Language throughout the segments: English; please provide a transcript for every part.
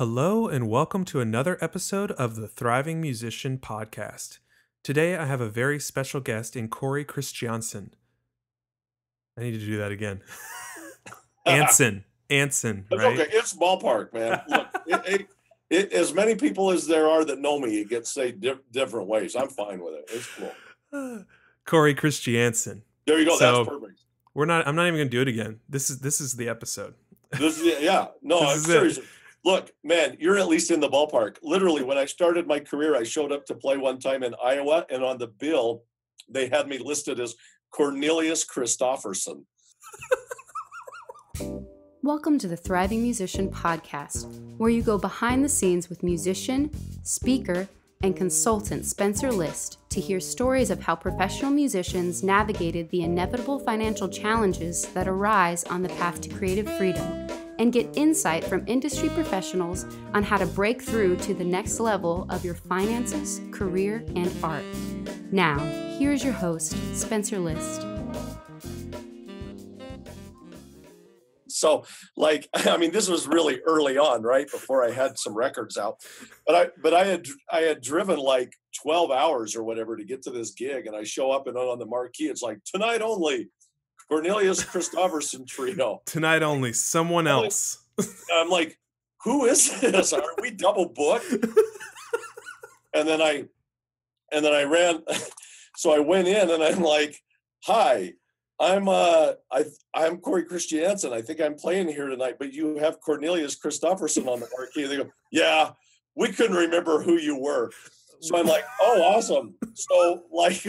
Hello, and welcome to another episode of the Thriving Musician Podcast. Today, I have a very special guest in Corey Christiansen. I need to do that again. Anson. Anson, It's right? okay. It's ballpark, man. Look, it, it, it, as many people as there are that know me, it gets say di- different ways. I'm fine with it. It's cool. Corey Christiansen. There you go. So- That's perfect. We're not I'm not even gonna do it again. This is this is the episode. This is yeah. No, I'm serious. Look, man, you're at least in the ballpark. Literally, when I started my career, I showed up to play one time in Iowa, and on the bill, they had me listed as Cornelius Christofferson. Welcome to the Thriving Musician Podcast, where you go behind the scenes with musician, speaker, and consultant Spenser Liszt to hear stories of how professional musicians navigated the inevitable financial challenges that arise on the path to creative freedom and get insight from industry professionals on how to break through to the next level of your finances, career, and art. Now, here's your host, Spenser Liszt. so like i mean this was really early on right before i had some records out but i but i had i had driven like 12 hours or whatever to get to this gig and i show up and on the marquee it's like tonight only cornelius christofferson trio. Tonight only, someone Only- else. i'm like who is this? Are we double booked? And then i and then i ran so i went in and i'm like hi i'm uh i i'm corey christiansen. I think i'm playing here tonight but you have cornelius christofferson on the marquee they go yeah we couldn't remember who you were. So i'm like oh awesome. So like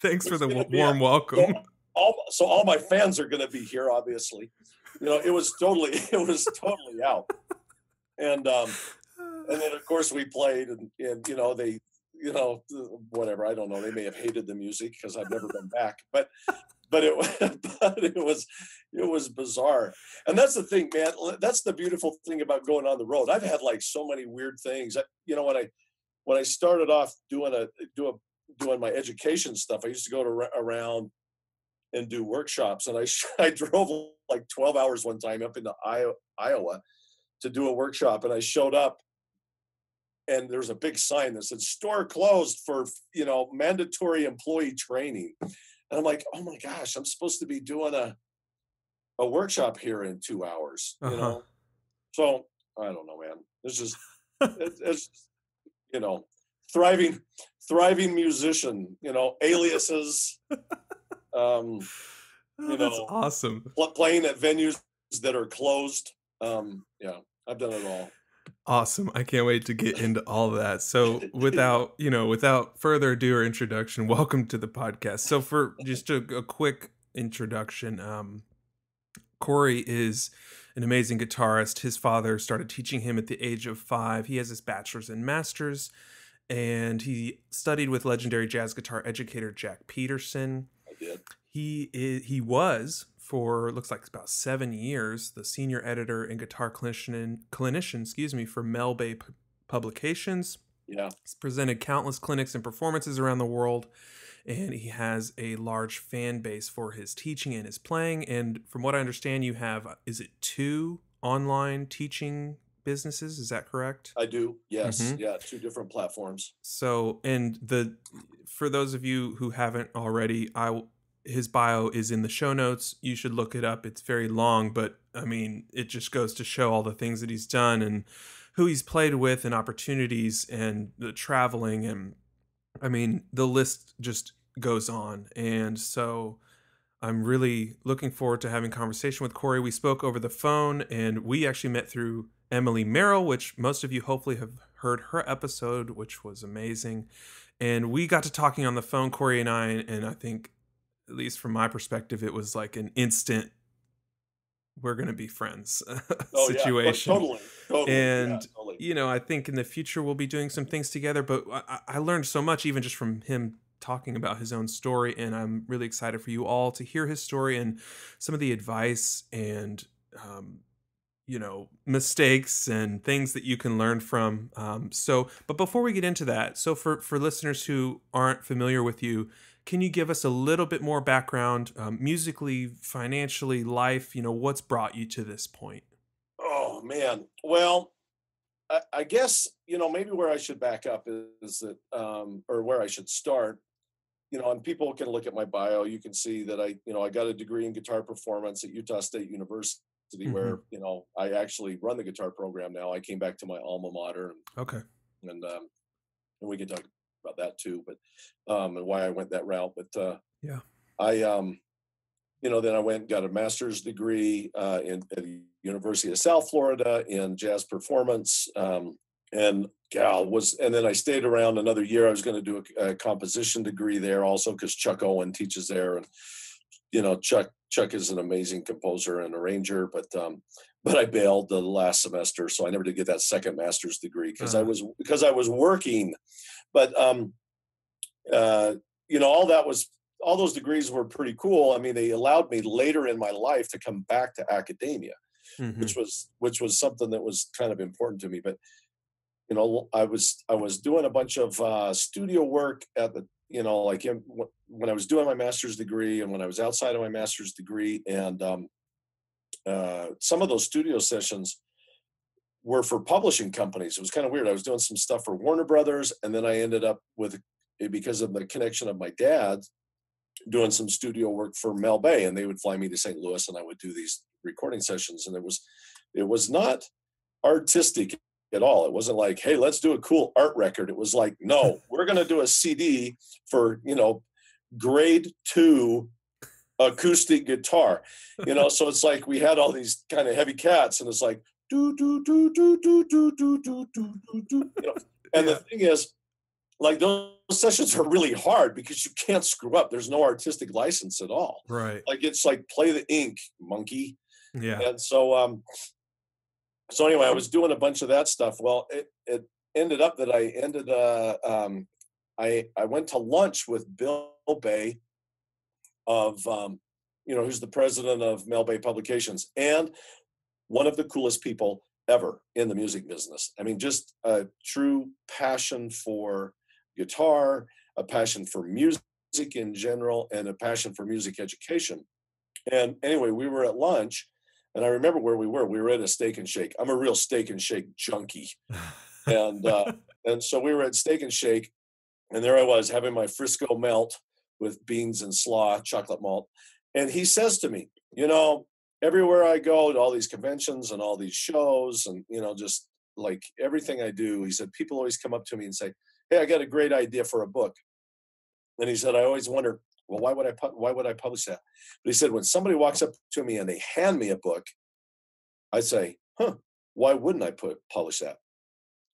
Thanks for the gonna w- be a- warm welcome. All so all my fans are going to be here obviously. You know it was totally it was totally out. And um and then of course we played and, and you know they you know whatever i don't know they may have hated the music because i've never been back but but it but it was it was bizarre. And that's the thing man that's the beautiful thing about going on the road. I've had like so many weird things. I, you know when i when i started off doing a doing doing my education stuff i used to go to around and do workshops and i i drove like 12 hours one time up into iowa to do a workshop and I showed up and there's a big sign that said store closed for you know mandatory employee training. And I'm like oh my gosh I'm supposed to be doing a a workshop here in two hours you Uh-huh. know? So I don't know man. This is, it's, it's you know thriving thriving musician you know aliases um Oh, you that's know, awesome. pl- playing at venues that are closed um yeah I've done it all Awesome. I can't wait to get into all that. So, without, you know, without further ado or introduction, welcome to the podcast. So, for just a, a quick introduction, um, Corey is an amazing guitarist. His father started teaching him at the age of five. He has his bachelor's and master's, and he studied with legendary jazz guitar educator Jack Peterson. Did He is, he was for looks like about seven years the senior editor and guitar clinician clinician excuse me for Mel Bay P- Publications. yeah He's presented countless clinics and performances around the world, and he has a large fan base for his teaching and his playing. And from what I understand, you have uh, is it two online teaching businesses? Is that correct? I do. Yes. Mhm. Yeah. Two different platforms. So, and the for those of you who haven't already, I his bio is in the show notes. You should look it up. It's very long, but I mean, it just goes to show all the things that he's done and who he's played with and opportunities and the traveling and I mean, the list just goes on. And so I'm really looking forward to having conversation with Corey. We spoke over the phone and we actually met through Emily Merrill, which most of you hopefully have heard her episode, which was amazing. And we got to talking on the phone, Corey and I, and I think, at least from my perspective, it was like an instant we're gonna be friends Oh, yeah. situation Oh, totally. Totally. yeah, And, totally. you know, I think in the future we'll be doing some things together. But I, I learned so much even just from him talking about his own story, and I'm really excited for you all to hear his story and some of the advice and um, you know mistakes and things that you can learn from. Um, so, but before we get into that, so for for listeners who aren't familiar with you. Can you give us a little bit more background, um, musically, financially, life? You know, what's brought you to this point? Oh man. Well, I, I guess you know maybe where I should back up is, is that, um, or where I should start. You know, and people can look at my bio. You can see that I, you know, I got a degree in guitar performance at Utah State University, Mhm. where you know I actually run the guitar program now. I came back to my alma mater, and Okay. and um, and we can talk about that too, but um, and why I went that route. But uh, Yeah. I um, you know, then I went and got a master's degree uh, in at the University of South Florida in jazz performance. Um, and gal was, and then I stayed around another year. I was going to do a, a composition degree there also because Chuck Owen teaches there, and you know, Chuck Chuck is an amazing composer and arranger, but um, but I bailed the last semester, so I never did get that second master's degree because I Uh-huh. was because I was working. But um, uh, you know, all that was all those degrees were pretty cool. I mean, they allowed me later in my life to come back to academia, Mhm. which was which was something that was kind of important to me. But you know, I was I was doing a bunch of uh, studio work at the you know like when I was doing my master's degree and when I was outside of my master's degree, and um, uh, some of those studio sessions were for publishing companies. It was kind of weird. I was doing some stuff for Warner Brothers, and then I ended up with because of the connection of my dad doing some studio work for Mel Bay, and they would fly me to St. Louis, and I would do these recording sessions, and it was it was not artistic at all. It wasn't like, hey, let's do a cool art record. It was like, no, we're going to do a CD for you know grade two acoustic guitar, you know. so it's like we had all these kind of heavy cats, and it's like do do do do do do do do do do do, you know. And the thing is, like those sessions are really hard because you can't screw up. There's no artistic license at all. Right. Like it's like play the ink, monkey. Yeah. And so um so anyway, I was doing a bunch of that stuff. Well, it it ended up that I ended uh um I I went to lunch with Bill Bay of um you know who's the president of Mel Bay Publications and one of the coolest people ever in the music business. I mean, just a true passion for guitar, a passion for music in general, and a passion for music education. And anyway, we were at lunch, and I remember where we were. We were at a steak and shake. I'm a real steak and shake junkie. And uh, and so we were at Steak and Shake, and there I was having my Frisco melt with beans and slaw, chocolate malt. And he says to me, you know, everywhere I go to all these conventions and all these shows, and you know, just like everything I do, he said, people always come up to me and say, Hey, I got a great idea for a book. And he said, I always wonder, well, why would I pu- why would I publish that? But he said, when somebody walks up to me and they hand me a book, I say, huh, why wouldn't I put publish that?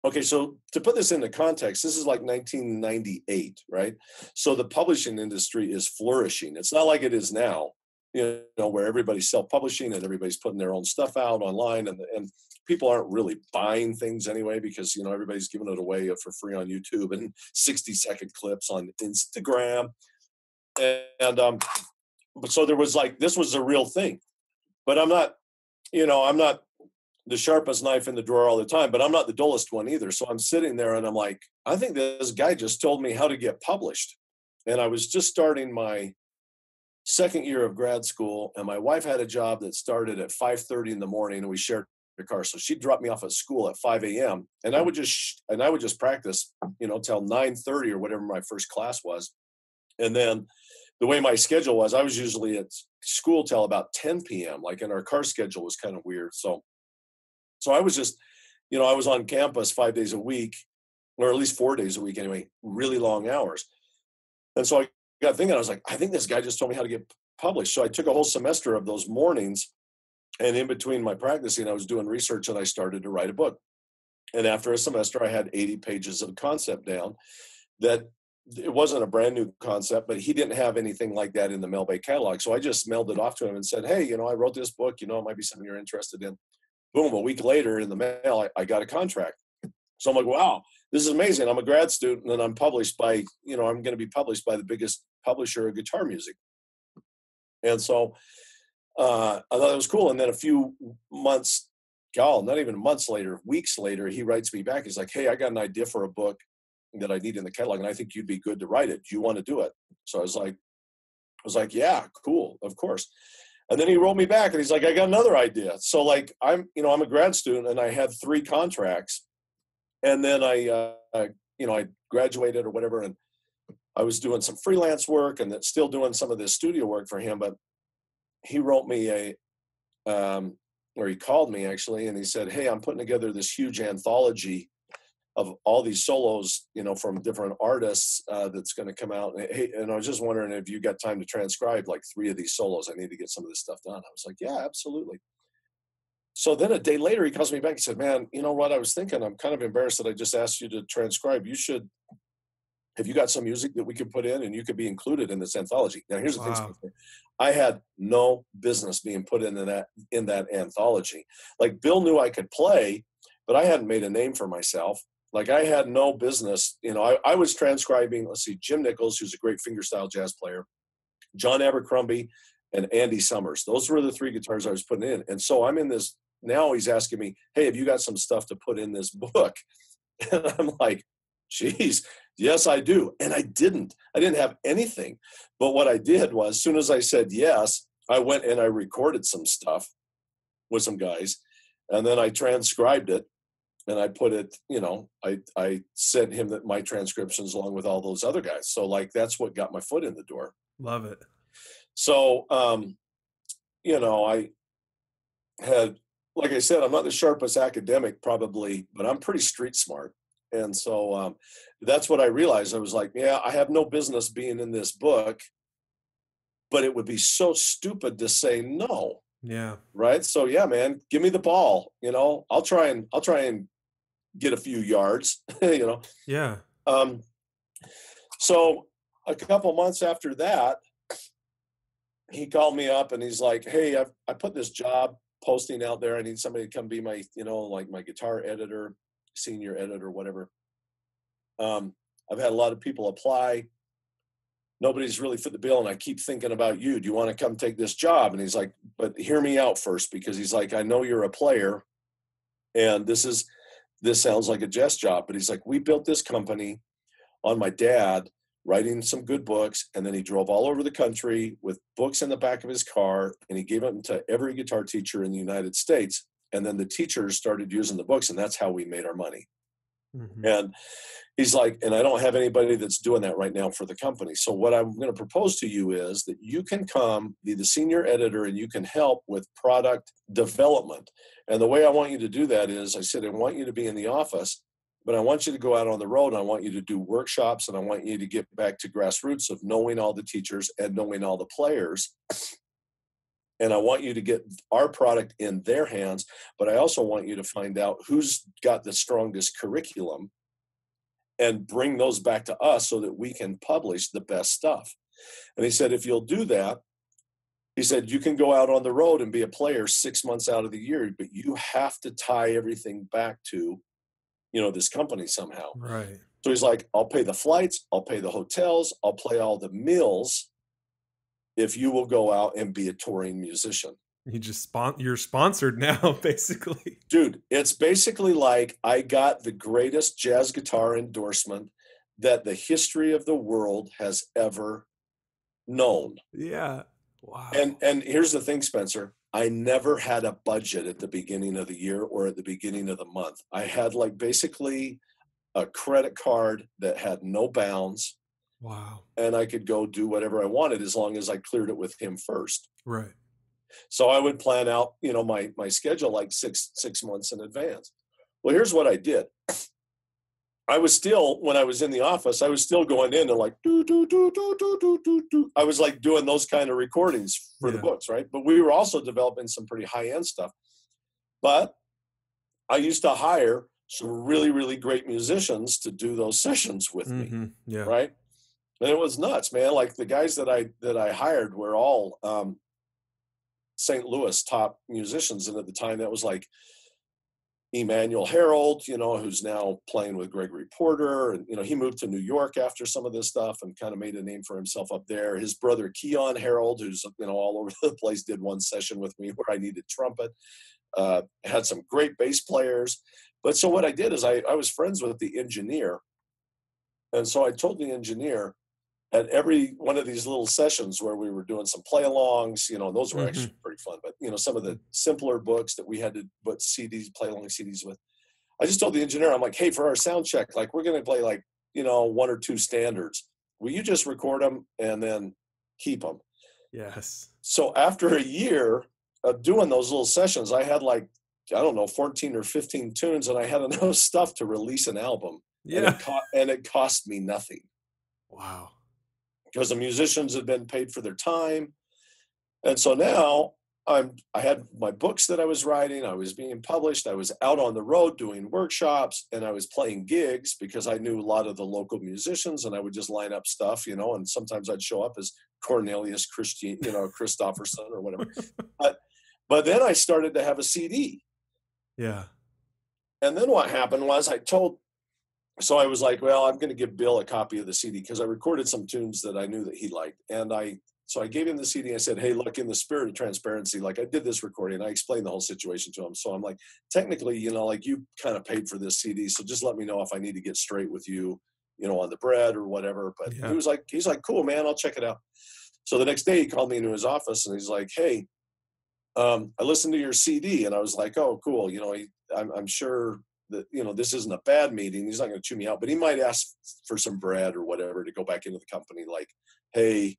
Okay, so to put this into context, this is like 1998, right? So the publishing industry is flourishing. It's not like it is now, you know, where everybody's self-publishing and everybody's putting their own stuff out online, and and people aren't really buying things anyway because you know everybody's giving it away for free on YouTube and 60-second clips on Instagram, and, um, but so there was like this was a real thing, but I'm not, you know, I'm not the sharpest knife in the drawer all the time, but I'm not the dullest one either. So I'm sitting there and I'm like, I think this guy just told me how to get published. And I was just starting my second year of grad school, and my wife had a job that started at 5:30 in the morning, and we shared the car. So she dropped me off at school at 5 a.m. and I would just and I would just practice, you know, till 9:30 or whatever my first class was. And then the way my schedule was, I was usually at school till about 10 p.m. Like, and our car schedule was kind of weird. So so I was just, you know, I was on campus five days a week, or at least four days a week anyway, really long hours. And so I got thinking, I was like, I think this guy just told me how to get published. So I took a whole semester of those mornings. And in between my practicing, I was doing research and I started to write a book. And after a semester, I had 80 pages of concept down that it wasn't a brand new concept, but he didn't have anything like that in the Mel Bay catalog. So I just mailed it off to him and said, Hey, you know, I wrote this book, you know, it might be something you're interested in boom, a week later in the mail, I, I got a contract. So I'm like, wow, this is amazing. I'm a grad student and I'm published by, you know, I'm going to be published by the biggest publisher of guitar music. And so uh, I thought it was cool. And then a few months, God, not even months later, weeks later, he writes me back. He's like, hey, I got an idea for a book that I need in the catalog, and I think you'd be good to write it. Do you want to do it? So I was like, I was like, yeah, cool, of course. And then he wrote me back and he's like, I got another idea. So like I'm, you know, I'm a grad student and I had three contracts and then I, uh, you know, I graduated or whatever, and I was doing some freelance work and still doing some of this studio work for him. But he wrote me a, um, or he called me actually, and he said, "Hey, I'm putting together this huge anthology of all these solos, you know, from different artists uh, that's going to come out. And, hey, and I was just wondering if you got time to transcribe like three of these solos. I need to get some of this stuff done. I was like, yeah, absolutely. So then a day later, he calls me back. He said, man, you know what? I was thinking, I'm kind of embarrassed that I just asked you to transcribe. You should, have you got some music that we could put in and you could be included in this anthology? Now, here's the wow. thing. I had no business being put into that, in that anthology. Like Bill knew I could play, but I hadn't made a name for myself. Like I had no business, you know, I, I was transcribing, let's see, Jim Nichols, who's a great fingerstyle jazz player, John Abercrombie, and Andy Summers. Those were the three guitars I was putting in. And so I'm in this, now he's asking me, hey, have you got some stuff to put in this book? And I'm like, geez, yes, I do. And I didn't. I didn't have anything. But what I did was, as soon as I said yes, I went and I recorded some stuff with some guys. And then I transcribed it and I put it, you know, I I sent him that my transcriptions along with all those other guys. So like that's what got my foot in the door. Love it. So um, you know, I had like I said, I'm not the sharpest academic probably, but I'm pretty street smart. And so um, that's what I realized. I was like, yeah, I have no business being in this book, but it would be so stupid to say no. Yeah. Right. So yeah, man, give me the ball. You know, I'll try and I'll try and get a few yards, you know. Yeah. Um, so a couple months after that, he called me up and he's like, "Hey, I've I put this job posting out there. I need somebody to come be my, you know, like my guitar editor, senior editor, whatever. Um, I've had a lot of people apply. Nobody's really fit the bill, and I keep thinking about you. Do you want to come take this job? And he's like, "But hear me out first, because he's like, I know you're a player, and this is this sounds like a jest job, but he's like, we built this company on my dad writing some good books, and then he drove all over the country with books in the back of his car, and he gave them to every guitar teacher in the United States. And then the teachers started using the books, and that's how we made our money. Mm-hmm. And he's like, and I don't have anybody that's doing that right now for the company. So what I'm going to propose to you is that you can come, be the senior editor, and you can help with product development. And the way I want you to do that is I said, I want you to be in the office, but I want you to go out on the road and I want you to do workshops and I want you to get back to grassroots of knowing all the teachers and knowing all the players. And I want you to get our product in their hands, but I also want you to find out who's got the strongest curriculum and bring those back to us so that we can publish the best stuff. And he said, if you'll do that, he said you can go out on the road and be a player six months out of the year but you have to tie everything back to you know this company somehow right so he's like i'll pay the flights i'll pay the hotels i'll pay all the meals if you will go out and be a touring musician you just spon- you're sponsored now basically dude it's basically like i got the greatest jazz guitar endorsement that the history of the world has ever known yeah Wow. And and here's the thing, Spenser. I never had a budget at the beginning of the year or at the beginning of the month. I had like basically a credit card that had no bounds. Wow. And I could go do whatever I wanted as long as I cleared it with him first. Right. So I would plan out, you know, my my schedule like six six months in advance. Well, here's what I did. I was still when I was in the office, I was still going in and like do do do do do do do do. I was like doing those kind of recordings for yeah. the books, right? But we were also developing some pretty high end stuff. But I used to hire some really really great musicians to do those sessions with mm-hmm. me, yeah. right? And it was nuts, man. Like the guys that I that I hired were all um, St. Louis top musicians, and at the time that was like Emanuel Harrold, you know, who's now playing with Gregory Porter. And, you know, he moved to New York after some of this stuff and kind of made a name for himself up there. His brother Keyon Harrold, who's, you know, all over the place, did one session with me where I needed trumpet. Uh, had some great bass players. But so what I did is I, I was friends with the engineer. And so I told the engineer, at every one of these little sessions where we were doing some play-alongs, you know, those were mm-hmm. actually pretty fun. But you know, some of the simpler books that we had to put CDs, play-along CDs with, I just told the engineer, I'm like, hey, for our sound check, like we're going to play like, you know, one or two standards. Will you just record them and then keep them? Yes. So after a year of doing those little sessions, I had like, I don't know, 14 or 15 tunes and I had enough stuff to release an album. Yeah. And it, co- and it cost me nothing wow. Because the musicians had been paid for their time. And so now I'm I had my books that I was writing, I was being published, I was out on the road doing workshops and I was playing gigs because I knew a lot of the local musicians and I would just line up stuff, you know, and sometimes I'd show up as Cornelius Christian, you know, Christopherson or whatever. but but then I started to have a CD. Yeah. And then what happened was I told so I was like, well, I'm going to give Bill a copy of the CD because I recorded some tunes that I knew that he liked. And I, so I gave him the CD. I said, hey, look, in the spirit of transparency, like I did this recording, I explained the whole situation to him. So I'm like, technically, you know, like you kind of paid for this CD. So just let me know if I need to get straight with you, you know, on the bread or whatever. But Yeah. he was like, he's like, cool, man, I'll check it out. So the next day he called me into his office and he's like, hey, um, I listened to your CD and I was like, oh, cool. You know, he, I'm, I'm sure that you know this isn't a bad meeting he's not going to chew me out but he might ask for some bread or whatever to go back into the company like hey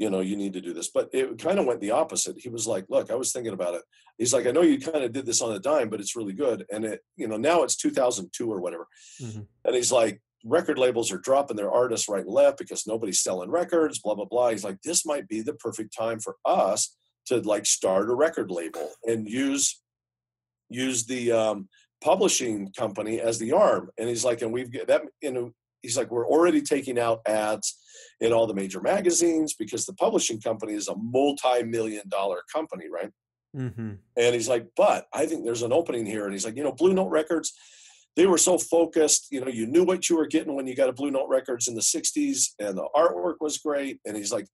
you know you need to do this. But it kind of went the opposite. He was like look i was thinking about it. He's like i know you kind of did this on a dime but it's really good and it you know now it's 2002 or whatever. Mhm. and he's like record labels are dropping their artists right and left because nobody's selling records blah blah blah. He's like this might be the perfect time for us to like start a record label and use use the um publishing company as the arm and he's like and we've got that you know he's like we're already taking out ads in all the major magazines because the publishing company is a multi-million dollar company right? Mm-hmm. and he's like but i think there's an opening here. And he's like you know blue note records they were so focused you know you knew what you were getting when you got a blue note records in the 60s and the artwork was great. And he's like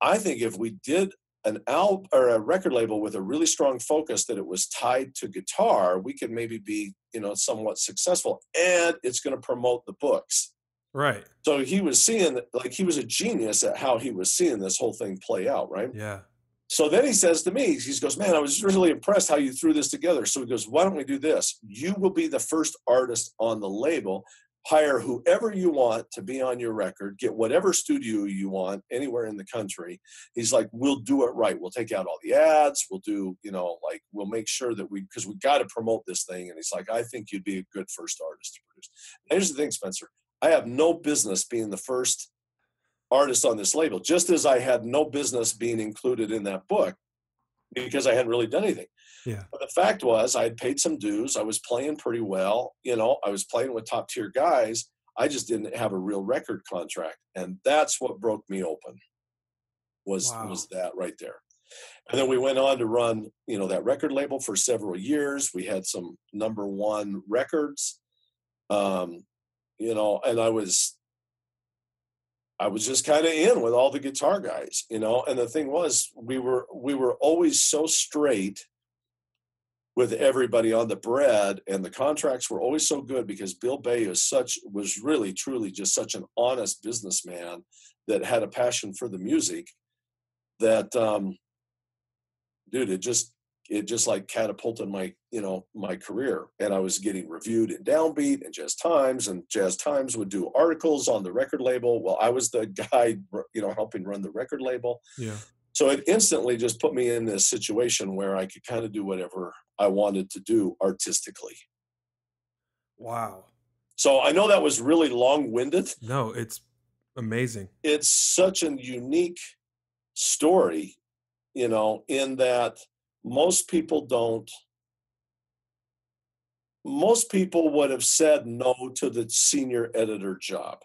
i think if we did an album or a record label with a really strong focus that it was tied to guitar we could maybe be you know somewhat successful and it's going to promote the books Right. so he was seeing like he was a genius at how he was seeing this whole thing play out right Yeah. so then he says to me, he goes, Man, I was really impressed how you threw this together. So he goes, Why don't we do this? You will be the first artist on the label. Hire whoever you want to be on your record, get whatever studio you want anywhere in the country. He's like, We'll do it right. We'll take out all the ads. We'll do, you know, like, we'll make sure that we, because we got to promote this thing. And he's like, I think you'd be a good first artist to produce. And here's the thing, Spenser I have no business being the first artist on this label, just as I had no business being included in that book because I hadn't really done anything. Yeah. But the fact was, I had paid some dues. I was playing pretty well. You know, I was playing with top tier guys. I just didn't have a real record contract, and that's what broke me open. Was Wow. was that right there? And then we went on to run, you know, that record label for several years. We had some number one records, um, you know, and I was I was just kind of in with all the guitar guys, you know. And the thing was, we were we were always so straight with everybody on the bread, and the contracts were always so good because Bill Bay is such was really truly just such an honest businessman that had a passion for the music. That um, dude, it just it just like catapulted my you know my career and i was getting reviewed in downbeat and jazz times and jazz times would do articles on the record label well i was the guy you know helping run the record label Yeah. So it instantly just put me in this situation where i could kind of do whatever i wanted to do artistically Wow. so i know that was really long-winded No, it's amazing. it's such a unique story, you know, in that most people don't. Most people would have said no to the senior editor job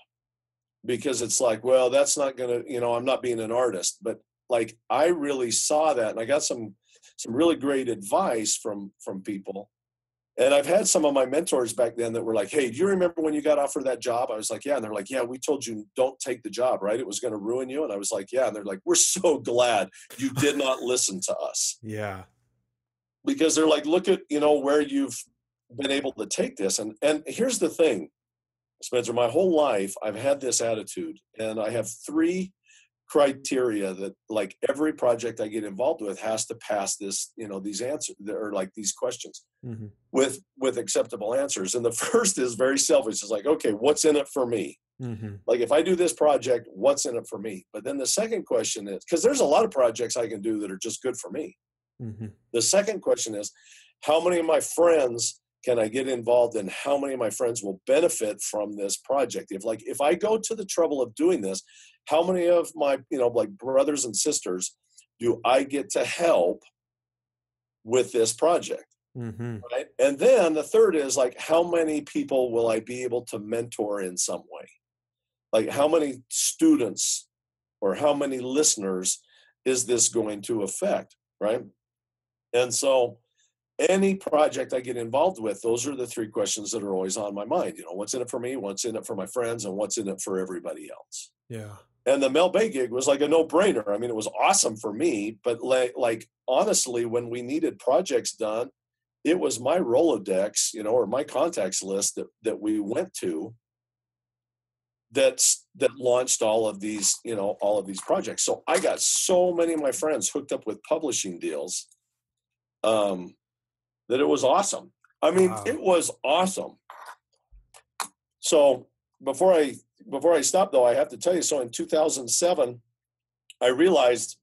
because it's like, well, that's not going to, you know, I'm not being an artist. But like, I really saw that, and I got some some really great advice from from people and I've had some of my mentors back then that were like, "Hey, do you remember when you got offered that job?" I was like, "Yeah," and they're like, "Yeah, we told you don't take the job, right? It was going to ruin you." And I was like, "Yeah," and they're like, "We're so glad you did not listen to us," Yeah. because they're like, "Look at you know where you've been able to take this." And and here's the thing, Spenser, my whole life I've had this attitude, and I have three criteria that like every project I get involved with has to pass this, you know, these answers or like these questions Mm-hmm. with with acceptable answers. And the first is very selfish. It's like, okay, what's in it for me? Mm-hmm. Like if I do this project, what's in it for me? But then the second question is because there's a lot of projects I can do that are just good for me. Mm-hmm. The second question is, how many of my friends can I get involved in? How many of my friends will benefit from this project? If like if I go to the trouble of doing this, how many of my you know like brothers and sisters do I get to help with this project? Mm-hmm. Right. And then the third is like, how many people will I be able to mentor in some way? Like, how many students or how many listeners is this going to affect? Right. And so, any project I get involved with, those are the three questions that are always on my mind. You know, what's in it for me? What's in it for my friends? And what's in it for everybody else? Yeah. And the Mel Bay gig was like a no-brainer. I mean, it was awesome for me, but like, like honestly, when we needed projects done, it was my Rolodex, you know, or my contacts list that that we went to. That's that launched all of these, you know, all of these projects. So I got so many of my friends hooked up with publishing deals, um, that it was awesome. I mean, Wow. it was awesome. So before I before I stop though, I have to tell you. So in 2007, I realized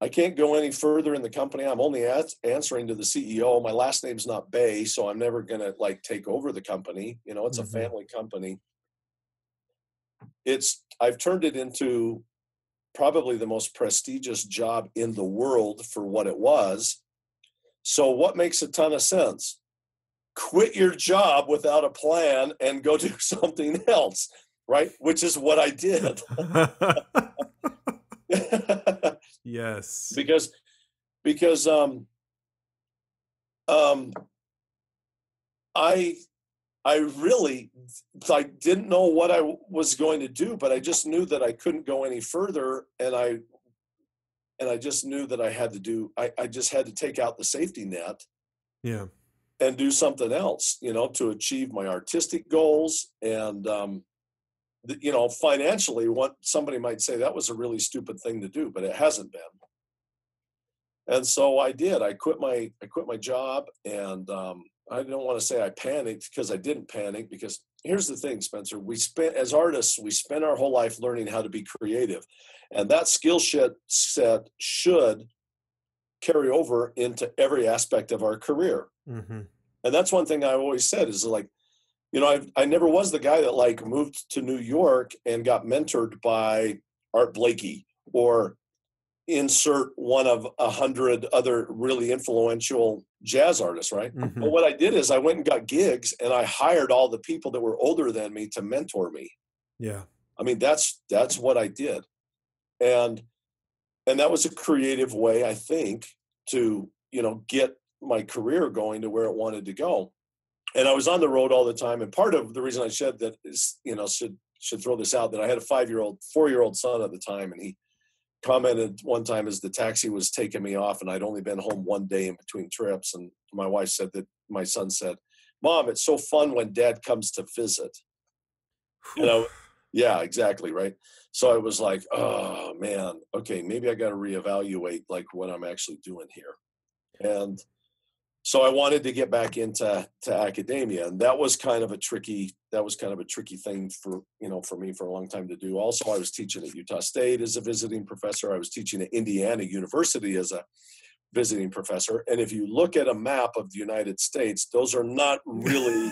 I can't go any further in the company. I'm only as- answering to the CEO. My last name's not Bay, so I'm never gonna like take over the company. You know, it's Mhm. a family company. It's I've turned it into probably the most prestigious job in the world for what it was. So what makes a ton of sense? Quit your job without a plan and go do something else, right? Which is what I did. yes. because because um um I I really I didn't know what I was going to do, but I just knew that I couldn't go any further and I and I just knew that I had to do I, I just had to take out the safety net Yeah. and do something else, you know, to achieve my artistic goals. And, um, you know, financially, what somebody might say that was a really stupid thing to do, but it hasn't been. And so I did. I quit my I quit my job, and um, I don't want to say I panicked because I didn't panic. Because here's the thing, Spenser: we spent as artists, we spend our whole life learning how to be creative, and that skill set set should carry over into every aspect of our career Mm-hmm. and that's one thing I always said is like, you know, I I never was the guy that like moved to New York and got mentored by Art Blakey or insert one of a hundred other really influential jazz artists, right? Mm-hmm. But what I did is I went and got gigs and I hired all the people that were older than me to mentor me. Yeah. I mean, that's that's what I did, and and that was a creative way, I think, to you know get my career going to where it wanted to go. And I was on the road all the time, and part of the reason I said that is, you know, should should throw this out that I had a five year old, four year old son at the time, and he commented one time as the taxi was taking me off, and I'd only been home one day in between trips, and my wife said that my son said, "Mom, it's so fun when Dad comes to visit." You know, yeah, exactly, right. So I was like, oh man, okay, maybe I got to reevaluate like what I'm actually doing here. And so I wanted to get back into to academia, and that was kind of a tricky that was kind of a tricky thing for you know for me for a long time to do. Also, I was teaching at Utah State as a visiting professor. I was teaching at Indiana University as a visiting professor. And if you look at a map of the United States, those are not really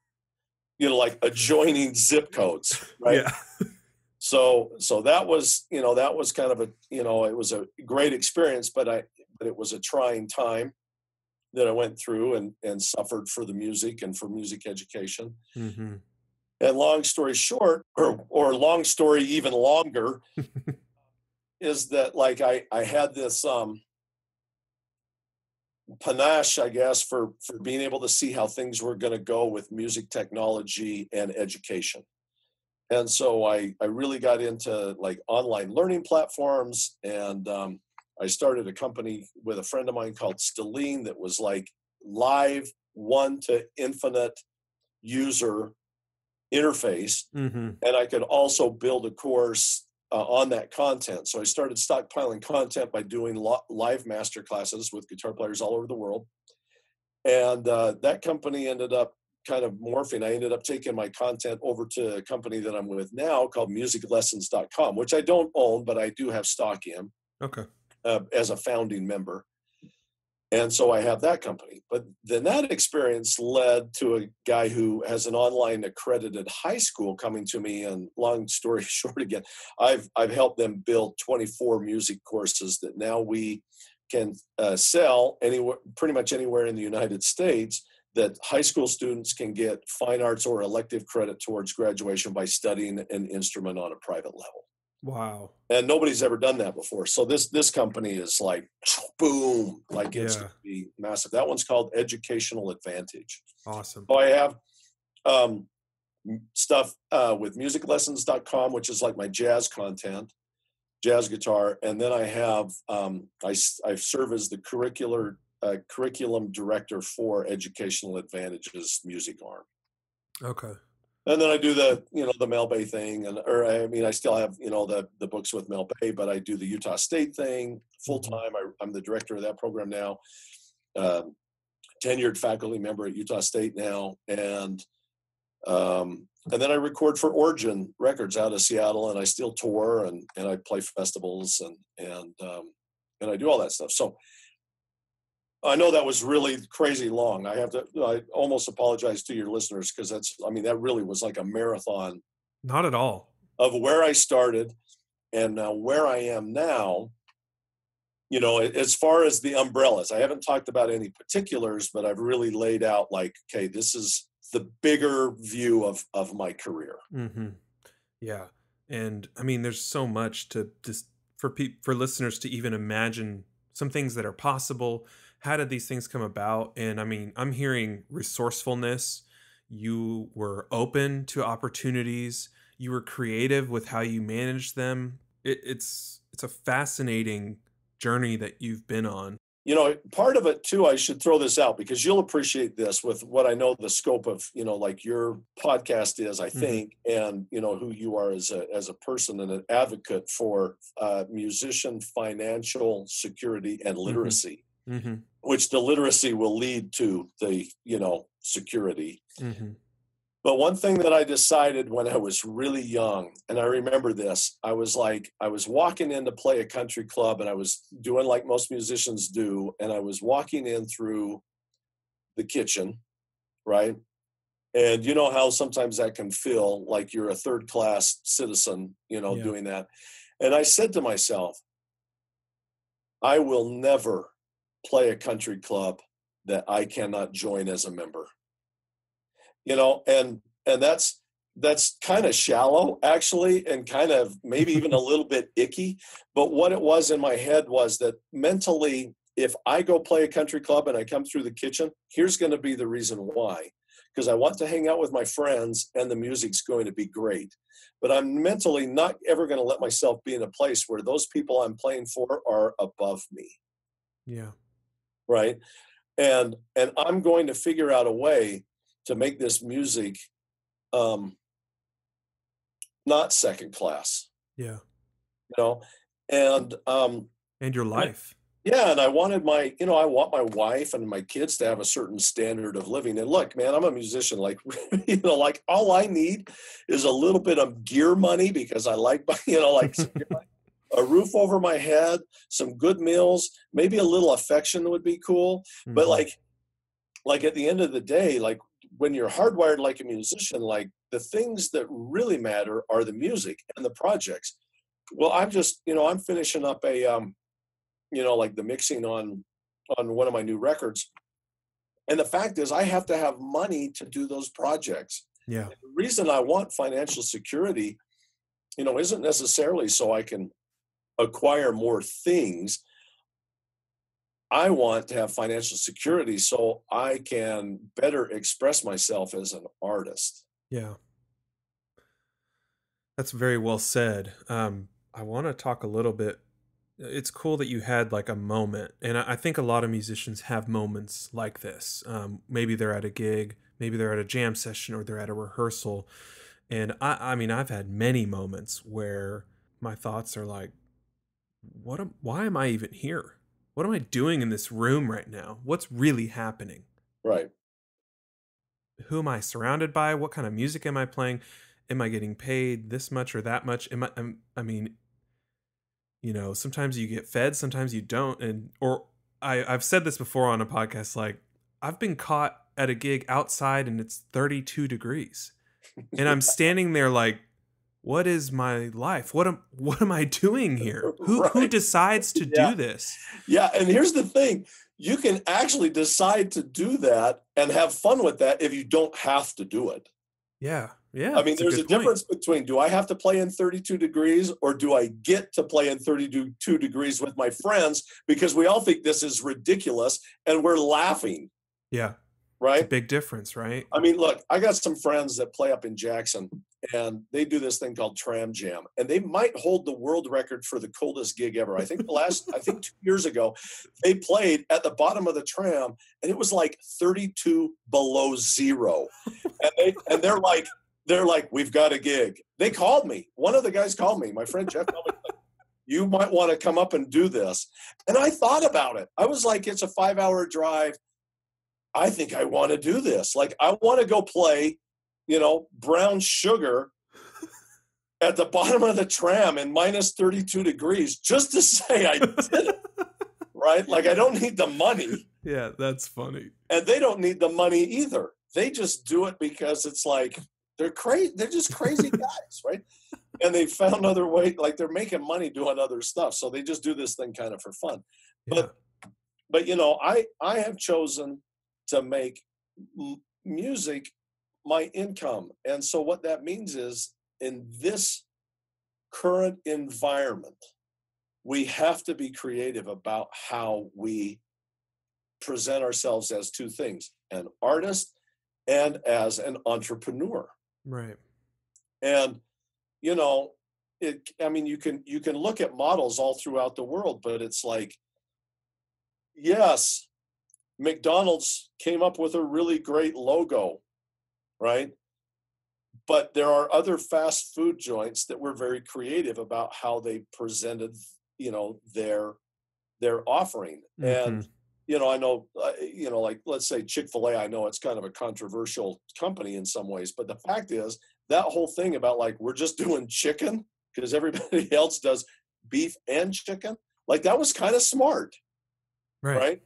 you know like adjoining zip codes, right? Yeah. so so that was you know that was kind of a you know it was a great experience but i but it was a trying time that i went through and and suffered for the music and for music education Mm-hmm. and long story short or or long story even longer is that like i i had this um panache i guess for for being able to see how things were going to go with music technology and education and so I, I really got into like online learning platforms and um, i started a company with a friend of mine called Stelline that was like live one to infinite user interface Mm-hmm. and i could also build a course uh, on that content. So I started stockpiling content by doing lo- live master classes with guitar players all over the world. And uh, that company ended up kind of morphing. I ended up taking my content over to a company that I'm with now called musiclessons.com, which I don't own, but I do have stock in. Okay. Uh, as a founding member. And so I have that company. But then that experience led to a guy who has an online accredited high school coming to me. And long story short, again, I've I've helped them build 24 music courses that now we can uh, sell anywhere, pretty much anywhere in the United States. That high school students can get fine arts or elective credit towards graduation by studying an instrument on a private level. Wow. And nobody's ever done that before. So this this company is like boom, like it's Yeah. gonna be massive. That one's called Educational Advantage. Awesome. So I have um, stuff uh, with musiclessons.com, which is like my jazz content, jazz guitar, and then I have um, I s- I serve as the curricular uh, curriculum director for Educational Advantages music arm Okay. And then I do the you know the Mel Bay thing, and or I mean I still have you know the the books with Mel Bay, but I do the Utah State thing full time. I, I'm the director of that program now, um, tenured faculty member at Utah State now, and um, and then I record for Origin Records out of Seattle, and I still tour and and I play festivals and and um, and I do all that stuff. So. I know that was really crazy long. I have to. I almost apologize to your listeners because that's. I mean, that really was like a marathon Not at all. of where I started and uh, where I am now. You know, as far as the umbrellas, I haven't talked about any particulars, but I've really laid out like, okay, this is the bigger view of of my career. Mm-hmm. Yeah, and I mean, there's so much to just for pe- for listeners to even imagine some things that are possible. How did these things come about? And I mean, I'm hearing resourcefulness. You were open to opportunities. You were creative with how you managed them. It, it's it's a fascinating journey that you've been on. you know part of it too i should throw this out because you'll appreciate this with what i know the scope of you know like your podcast is i Mhm. think and you know who you are as a as a person and an advocate for uh, musician financial security and literacy Mm-hmm. Which the literacy will lead to the you know security Mm-hmm. but one thing that I decided when I was really young, and I remember this, I was like, I was walking in to play a country club and I was doing like most musicians do. And I was walking in through the kitchen, right? And you know how sometimes that can feel like you're a third class citizen, you know, Yeah. doing that. And I said to myself, I will never play a country club that I cannot join as a member you know and and that's that's kind of shallow actually and kind of maybe even a little bit icky but what it was in my head was that mentally if i go play a country club and i come through the kitchen here's going to be the reason why because i want to hang out with my friends and the music's going to be great but i'm mentally not ever going to let myself be in a place where those people i'm playing for are above me Yeah. Right? And and i'm going to figure out a way to make this music um not second class. Yeah. you know? And um And your life. yeah and i wanted my you know i want my wife and my kids to have a certain standard of living. And look man i'm a musician like you know like all i need is a little bit of gear money because i like you know like some gear money, a roof over my head some good meals maybe a little affection would be cool but Mhm. like like at the end of the day like when you're hardwired like a musician like the things that really matter are the music and the projects well i'm just you know i'm finishing up a um you know like the mixing on on one of my new records and the fact is i have to have money to do those projects yeah. the reason i want financial security you know isn't necessarily so i can acquire more things I want to have financial security so I can better express myself as an artist. Yeah. That's very well said. Um, I want to talk a little bit. It's cool that you had like a moment, and I think a lot of musicians have moments like this. Um, maybe they're at a gig, maybe they're at a jam session, or they're at a rehearsal. And I, I mean, I've had many moments where my thoughts are like, what am, why am I even here? What am I doing in this room right now? What's really happening? Right. Who am I surrounded by? What kind of music am I playing? Am I getting paid this much or that much? Am I, am, I mean, you know, sometimes you get fed, sometimes you don't. And, or I, I've said this before on a podcast, like, I've been caught at a gig outside and it's 32 degrees. And I'm standing there like, what is my life? What am what am I doing here? Who right. who decides to yeah. do this? Yeah, and here's the thing. You can actually decide to do that and have fun with that if you don't have to do it. Yeah. Yeah. I mean, there's a, a difference between do I have to play in 32 degrees or do I get to play in 32 degrees with my friends because we all think this is ridiculous and we're laughing. Yeah right? big difference, right? I mean, look, I got some friends that play up in Jackson and they do this thing called Tram Jam, and they might hold the world record for the coldest gig ever. I think the last, I think two years ago, they played at the bottom of the tram and it was like 32 below zero. And they and they're like, they're like, we've got a gig. They called me. One of the guys called me, my friend Jeff called me. you might want to come up and do this. And I thought about it. I was like, it's a five hour drive. I think I want to do this. Like, I want to go play, you know, brown sugar at the bottom of the tram in minus 32 degrees just to say I did it. right? Like, I don't need the money. Yeah, that's funny. And they don't need the money either. They just do it because it's like they're crazy. They're just crazy guys, right? And they found other way, like they're making money doing other stuff. So they just do this thing kind of for fun. Yeah. But, but you know, I I have chosen to make m- music my income. And so what that means is in this current environment, we have to be creative about how we present ourselves as two things an artist and as an entrepreneur right and you know it i mean you can you can look at models all throughout the world but it's like yes McDonald's came up with a really great logo, right? But there are other fast food joints that were very creative about how they presented, you know, their their offering. Mm-hmm. And you know, I know, uh, you know, like let's say Chick Fil A. I know it's kind of a controversial company in some ways, but the fact is that whole thing about like we're just doing chicken because everybody else does beef and chicken, like that was kind of smart, right? right?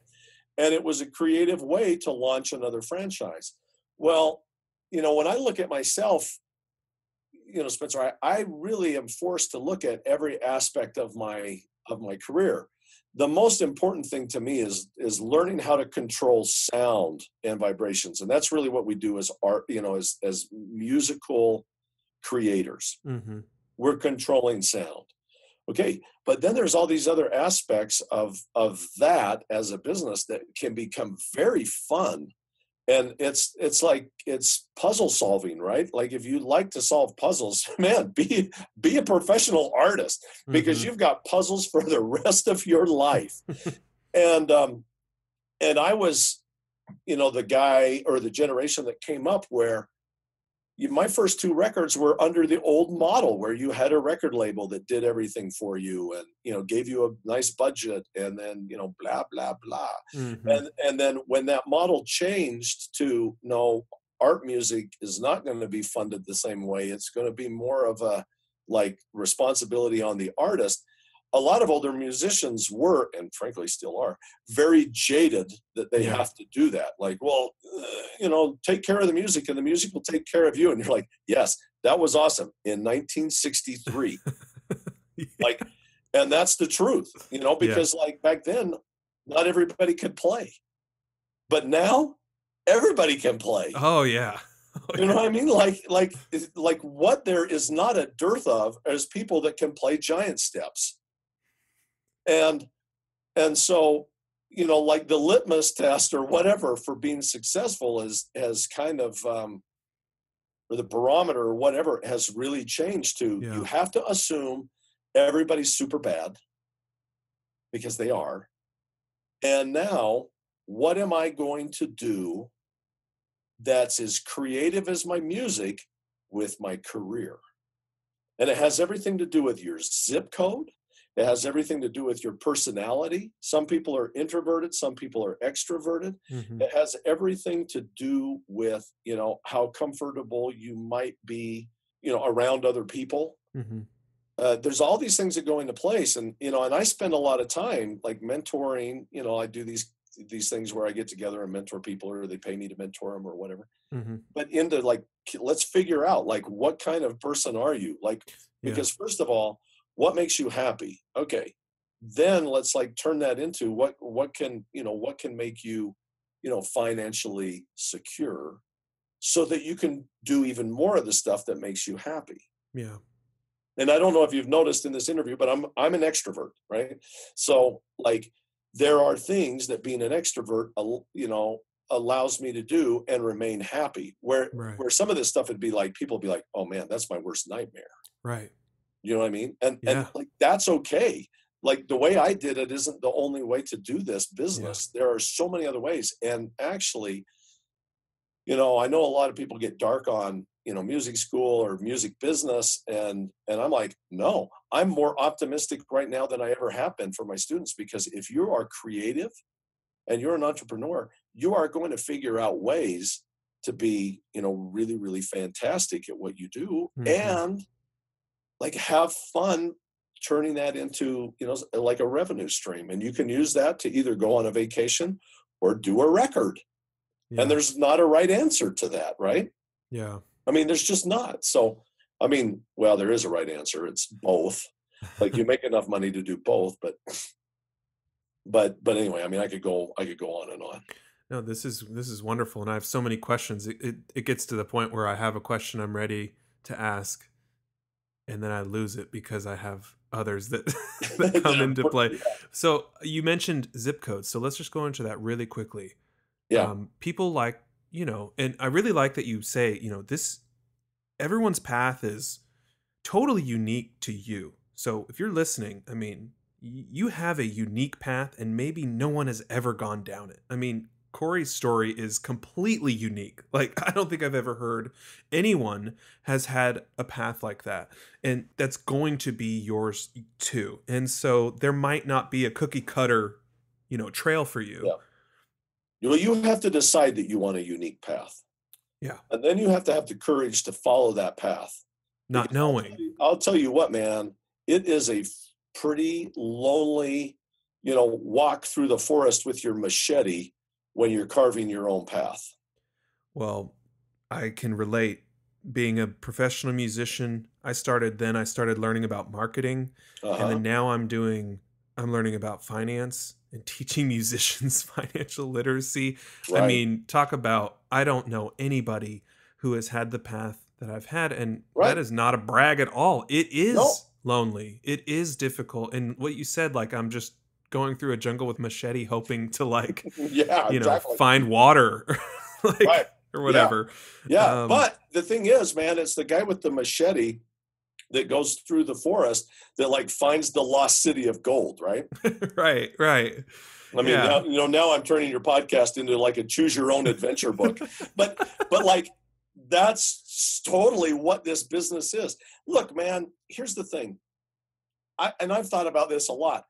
and it was a creative way to launch another franchise. Well, you know, when I look at myself, you know, Spenser, I, I really am forced to look at every aspect of my of my career. The most important thing to me is is learning how to control sound and vibrations, and that's really what we do as art. You know, as as musical creators, mm-hmm. we're controlling sound okay but then there's all these other aspects of of that as a business that can become very fun and it's it's like it's puzzle solving right like if you like to solve puzzles man be be a professional artist because mm-hmm. you've got puzzles for the rest of your life and um and i was you know the guy or the generation that came up where my first two records were under the old model where you had a record label that did everything for you and you know gave you a nice budget and then you know blah blah blah. Mm-hmm. and and then when that model changed to no art music is not going to be funded the same way. It's going to be more of a like responsibility on the artist a lot of older musicians were and frankly still are very jaded that they yeah. have to do that like well uh, you know take care of the music and the music will take care of you and you're like yes that was awesome in 1963 yeah. like and that's the truth you know because yeah. like back then not everybody could play but now everybody can play oh yeah Oh, you know what I mean? Like, like, like, what there is not a dearth of is people that can play giant steps and and so you know like the litmus test or whatever for being successful is has kind of um or the barometer or whatever has really changed to yeah. you have to assume everybody's super bad because they are and now what am i going to do that's as creative as my music with my career and it has everything to do with your zip code it has everything to do with your personality some people are introverted some people are extroverted Mhm. it has everything to do with you know how comfortable you might be you know around other people Mhm. uh, there's all these things that go into place and you know and i spend a lot of time like mentoring you know i do these these things where i get together and mentor people or they pay me to mentor them or whatever Mhm. but into like let's figure out like what kind of person are you like Yeah. because first of all what makes you happy okay then let's like turn that into what what can you know what can make you you know financially secure so that you can do even more of the stuff that makes you happy Yeah. and I don't know if you've noticed in this interview, but I'm I'm an extrovert, right? So like there are things that being an extrovert, you know, allows me to do and remain happy. Where Right. where some of this stuff would be like people would be like, oh man, that's my worst nightmare. Right. You know what I mean? And Yeah. and like that's okay. Like the way I did it isn't the only way to do this business. There are so many other ways. And actually, you know, I know a lot of people get dark on, you know, music school or music business and and I'm like, no, I'm more optimistic right now than I ever have been for my students because if you are creative and you're an entrepreneur, you are going to figure out ways to be, you know, really really fantastic at what you do Mhm. and like have fun turning that into you know like a revenue stream and you can use that to either go on a vacation or do a record. Yeah. and there's not a right answer to that right? Yeah. i mean there's just not. So i mean well there is a right answer. It's both. Like you make enough money to do both but but but anyway i mean i could go i could go on and on. No, this is this is wonderful, and I have so many questions. It, it it gets to the point where I have a question I'm ready to ask, and then I lose it because I have others that that come into play. So you mentioned zip codes, so let's just go into that really quickly. Yeah. Um, people like you know, and I really like that you say you know this. Everyone's path is totally unique to you. So if you're listening, I mean, you have a unique path, and maybe no one has ever gone down it. I mean, Corey's story is completely unique. Like, I don't think I've ever heard anyone has had a path like that. And that's going to be yours too. And so there might not be a cookie cutter, you know, trail for you. Yeah. Well, you have to decide that you want a unique path. Yeah. And then you have to have the courage to follow that path. Not Because I'll tell knowing. you- I'll tell you what, man, it is a pretty lonely, you know, walk through the forest with your machete when you're carving your own path. Well, I can relate. Being a professional musician, I started then I started learning about marketing. Uh-huh. and then now i'm doing i'm learning about finance and teaching musicians financial literacy i mean talk about i don't know anybody who has had the path that i've had and Right. that is not a brag at all it is No. lonely it is difficult and what you said like i'm just going through a jungle with machete hoping to like yeah, you know exactly. find water like Right. or whatever Yeah, Um, but the thing is, man, it's the guy with the machete that goes through the forest that like finds the lost city of gold, right? right right I mean, Yeah. now, you know, now I'm turning your podcast into like a choose your own adventure book. but but like that's totally what this business is. Look, man, here's the thing. I and I've thought about this a lot.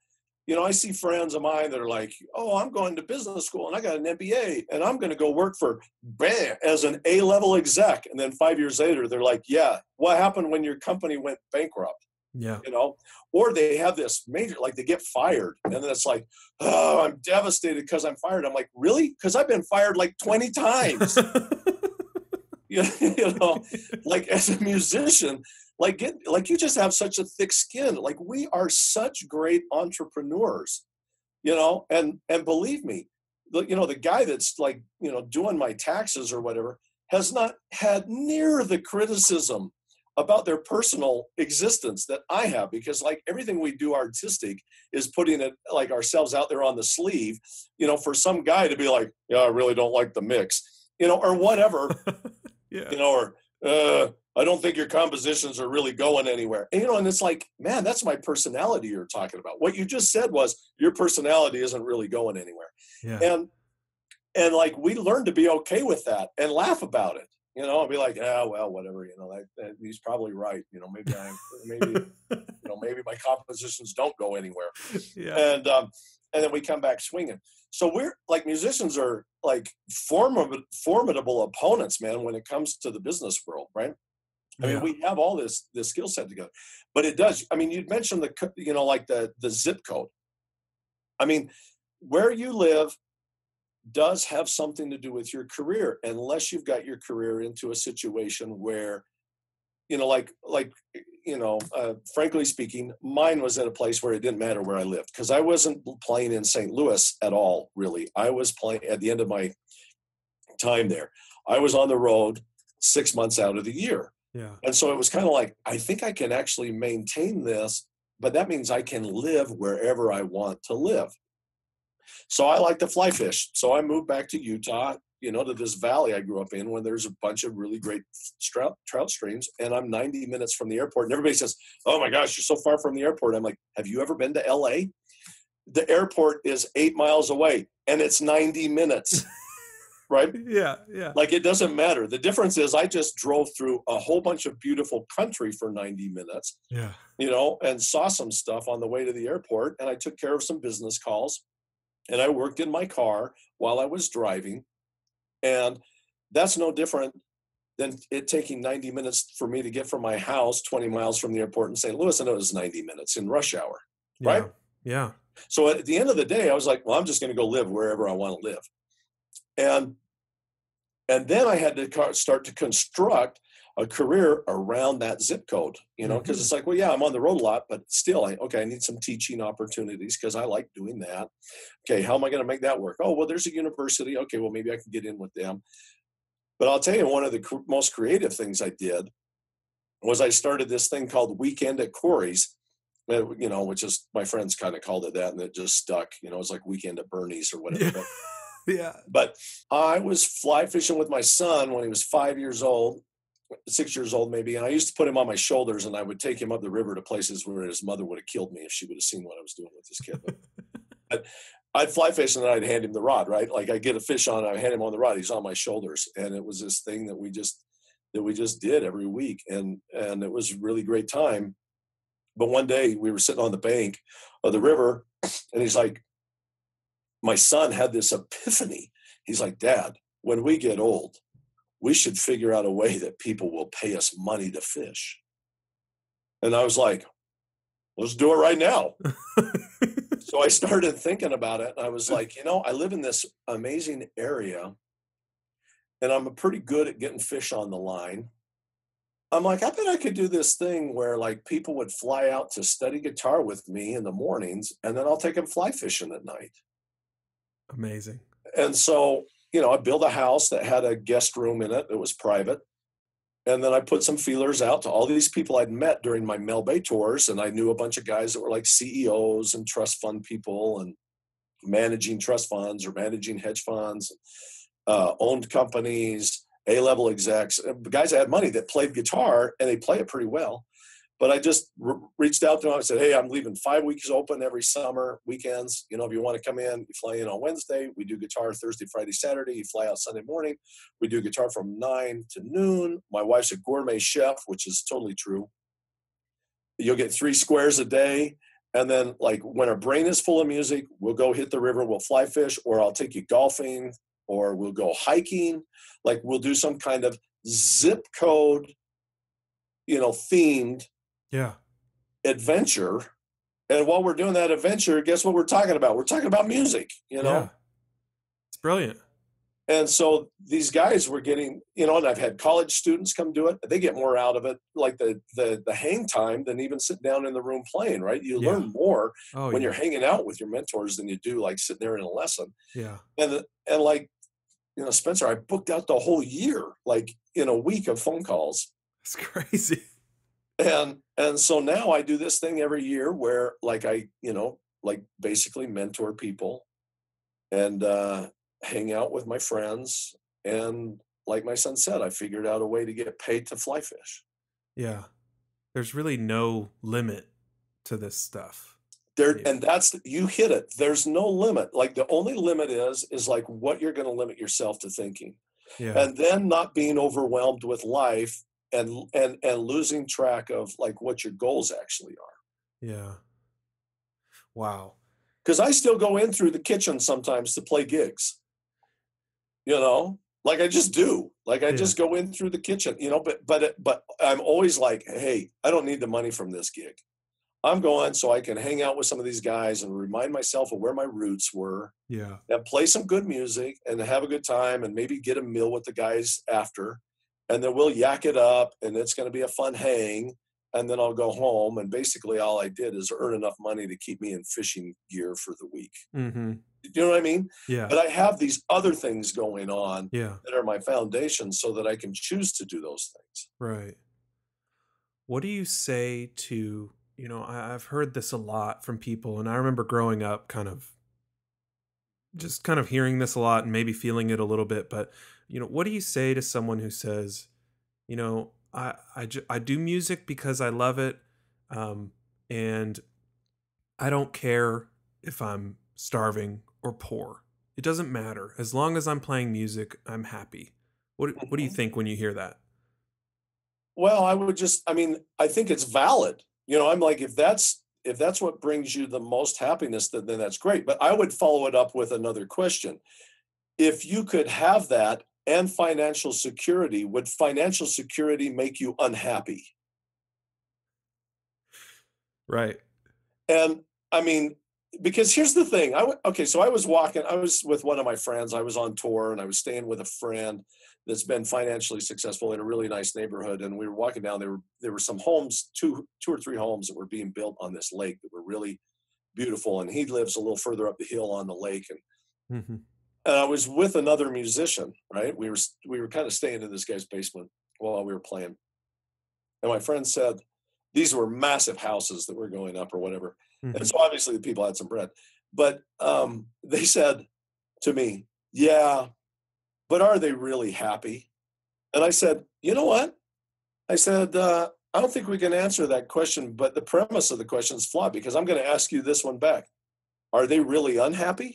You know, I see friends of mine that are like, "Oh, I'm going to business school and I got an MBA and I'm going to go work for bam as an A-level exec." And then 5 years later they're like, "Yeah, what happened when your company went bankrupt?" yeah. You know? Or they have this major like they get fired and then it's like oh i'm devastated because i'm fired. I'm like really? Because i've been fired like 20 times. You know? Like as a musician like get like you just have such a thick skin. Like we are such great entrepreneurs you know? And and believe me the, you know the guy that's like you know doing my taxes or whatever has not had near the criticism about their personal existence that I have because like everything we do artistic is putting it like ourselves out there on the sleeve, you know, for some guy to be like, yeah, I really don't like the mix, you know, or whatever, yeah. You know, or uh, I don't think your compositions are really going anywhere. And, you know, and it's like, man, that's my personality you're talking about. What you just said was your personality isn't really going anywhere. yeah And and like we learn to be okay with that and laugh about it You know, I'll be like, yeah, well, whatever. You know, that, that he's probably right. You know, maybe I'm, maybe, you know, maybe my compositions don't go anywhere. yeah. And um, and then we come back swinging. So we're like musicians are like formidable, formidable opponents, man, when it comes to the business world, right? I mean, Yeah. we have all this this skill set together, but it does. I mean, you'd mentioned the you know like the the zip code. I mean, where you live does have something to do with your career, unless you've got your career into a situation where, you know, like like you know, uh, frankly speaking, mine was in a place where it didn't matter where I lived because I wasn't playing in St. Louis at all. Really, I was playing at the end of my time there. I was on the road six months out of the year. Yeah. And so it was kind of like, I think I can actually maintain this, but that means I can live wherever I want to live. So I like to fly fish. So I moved back to Utah, you know, to this valley I grew up in where there's a bunch of really great trout, trout streams. And I'm 90 minutes from the airport. And everybody says, Oh my gosh, you're so far from the airport. I'm like, Have you ever been to LA? The airport is eight miles away and it's 90 minutes, right? Yeah. Yeah. Like it doesn't matter. The difference is I just drove through a whole bunch of beautiful country for 90 minutes, Yeah. you know, and saw some stuff on the way to the airport. And I took care of some business calls and I worked in my car while I was driving. And that's no different than it taking 90 minutes for me to get from my house 20 miles from the airport in St. Louis. And it was 90 minutes in rush hour. Right? Yeah. So at the end of the day, I was like, well, I'm just going to go live wherever I want to live. And and then I had to start to construct a career around that zip code, you know, because Mhm. it's like, well, yeah, I'm on the road a lot, but still, I, okay, I need some teaching opportunities because I like doing that. Okay, how am I going to make that work? Oh, well, there's a university. Okay, well, maybe I can get in with them. But I'll tell you, one of the cr- most creative things I did was I started this thing called Weekend at Corey's, uh, you know, which is my friends kind of called it that, and it just stuck. You know, it's like Weekend at Bernie's or whatever. Yeah. But I was fly fishing with my son when he was five years old, six years old maybe, and I used to put him on my shoulders and I would take him up the river to places where his mother would have killed me if she would have seen what I was doing with this kid. But, I'd fly fish and then I'd hand him the rod, right? Like I get a fish on, I hand him on the rod, he's on my shoulders, and it was this thing that we just that we just did every week, and and it was a really great time. But one day we were sitting on the bank of the river, and he's like, my son had this epiphany. He's like, Dad, when we get old, we should figure out a way that people will pay us money to fish. And I was like, let's do it right now. so I started thinking about it. And I was like, you know, I live in this amazing area and I'm pretty good at getting fish on the line. I'm like, I bet I could do this thing where like people would fly out to study guitar with me in the mornings and then I'll take them fly fishing at night Amazing. and so you know i built a house that had a guest room in it it was private and then i put some feelers out to all these people i'd met during my mel bay tours and i knew a bunch of guys that were like ceos and trust fund people and managing trust funds or managing hedge funds uh, owned companies a level execs uh, guys that had money that played guitar and they play it pretty well but I just re- reached out to them. I said, "Hey, I'm leaving five weeks open every summer, weekends. You know, if you want to come in, you fly in on Wednesday. We do guitar Thursday, Friday, Saturday. You fly out Sunday morning. We do guitar from nine to noon. My wife's a gourmet chef, which is totally true. You'll get three squares a day." And then, like when our brain is full of music, we'll go hit the river, we'll fly fish, or I'll take you golfing, or we'll go hiking. Like we'll do some kind of zip code, you know, themed Yeah. adventure. And while we're doing that adventure, guess what we're talking about? We're talking about music, you know? Yeah. It's brilliant. And so these guys were getting, you know, and I've had college students come do it. They get more out of it, like the the the hang time than even sitting down in the room playing, right? You Yeah. learn more Oh, when yeah. you're hanging out with your mentors than you do like sitting there in a lesson. Yeah. And the- and like, you know, Spenser, I booked out the whole year, like in a week of phone calls. It's crazy. And and so now i do this thing every year where like i you know like basically mentor people and uh hang out with my friends and like my son said i figured out a way to get paid to fly fish Yeah. There's really no limit to this stuff. there Yeah. and that's you hit it there's no limit like the only limit is is like what you're going to limit yourself to thinking Yeah. and then not being overwhelmed with life and and and losing track of like what your goals actually are yeah. Wow. because i still go in through the kitchen sometimes to play gigs you know like i just do like i Yeah. just go in through the kitchen you know but but uh, but i'm always like hey i don't need the money from this gig i'm going so i can hang out with some of these guys and remind myself of where my roots were Yeah. and play some good music and have a good time and maybe get a meal with the guys after and then we'll yak it up and it's going to be a fun hang and then i'll go home and basically all i did is earn enough money to keep me in fishing gear for the week Mm-hmm. you know what i mean Yeah. but i have these other things going on Yeah. that are my foundation so that i can choose to do those things Right. What do you say to, you know, I've heard this a lot from people, and I remember growing up kind of just kind of hearing this a lot and maybe feeling it a little bit, but, you know, what do you say to someone who says, you know, I, I, I do music because I love it, um, and I don't care if I'm starving or poor. It doesn't matter. As long as I'm playing music, I'm happy. What, what do you Mhm. think when you hear that? well i would just i mean i think it's valid you know i'm like if that's if that's what brings you the most happiness then, then that's great. But i would follow it up with another question. If you could have that and financial security would financial security make you unhappy? Right. and i mean because here's the thing i w- okay so i was walking i was with one of my friends i was on tour and i was staying with a friend that's been financially successful in a really nice neighborhood and we were walking down there were there were some homes two two or three homes that were being built on this lake that were really beautiful and he lives a little further up the hill on the lake and hmm and I was with another musician, right? We were we were kind of staying in this guy's basement while we were playing. And my friend said these were massive houses that were going up or whatever. Mm-hmm. And so obviously the people had some bread. But um, they said to me, "Yeah, but are they really happy?" And I said, "You know what?" I said, uh, "I don't think we can answer that question, but the premise of the question is flawed because I'm going to ask you this one back: Are they really unhappy?"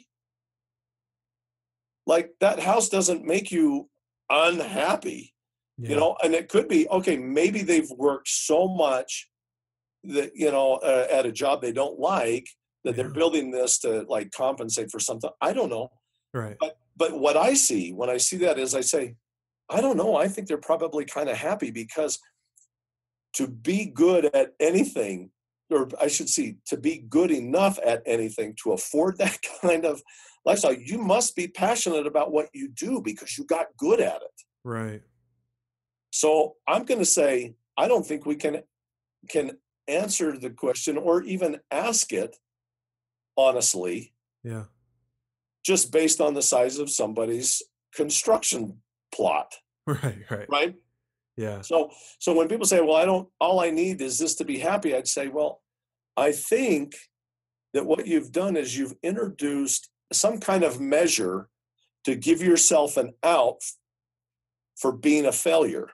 like that house doesn't make you unhappy Yeah. you know and it could be okay maybe they've worked so much that you know uh, at a job they don't like that they're building this to like compensate for something i don't know Right. but what i see when i see that is i say i don't know i think they're probably kind of happy because to be good at anything or i should say to be good enough at anything to afford that kind of lifestyle you must be passionate about what you do because you got good at it Right. so i'm going to say i don't think we can can answer the question or even ask it honestly Yeah. Just based on the size of somebody's construction plot Right. Right. right Yeah. so so when people say well i don't all i need is this to be happy i'd say well i think that what you've done is you've introduced some kind of measure to give yourself an out for being a failure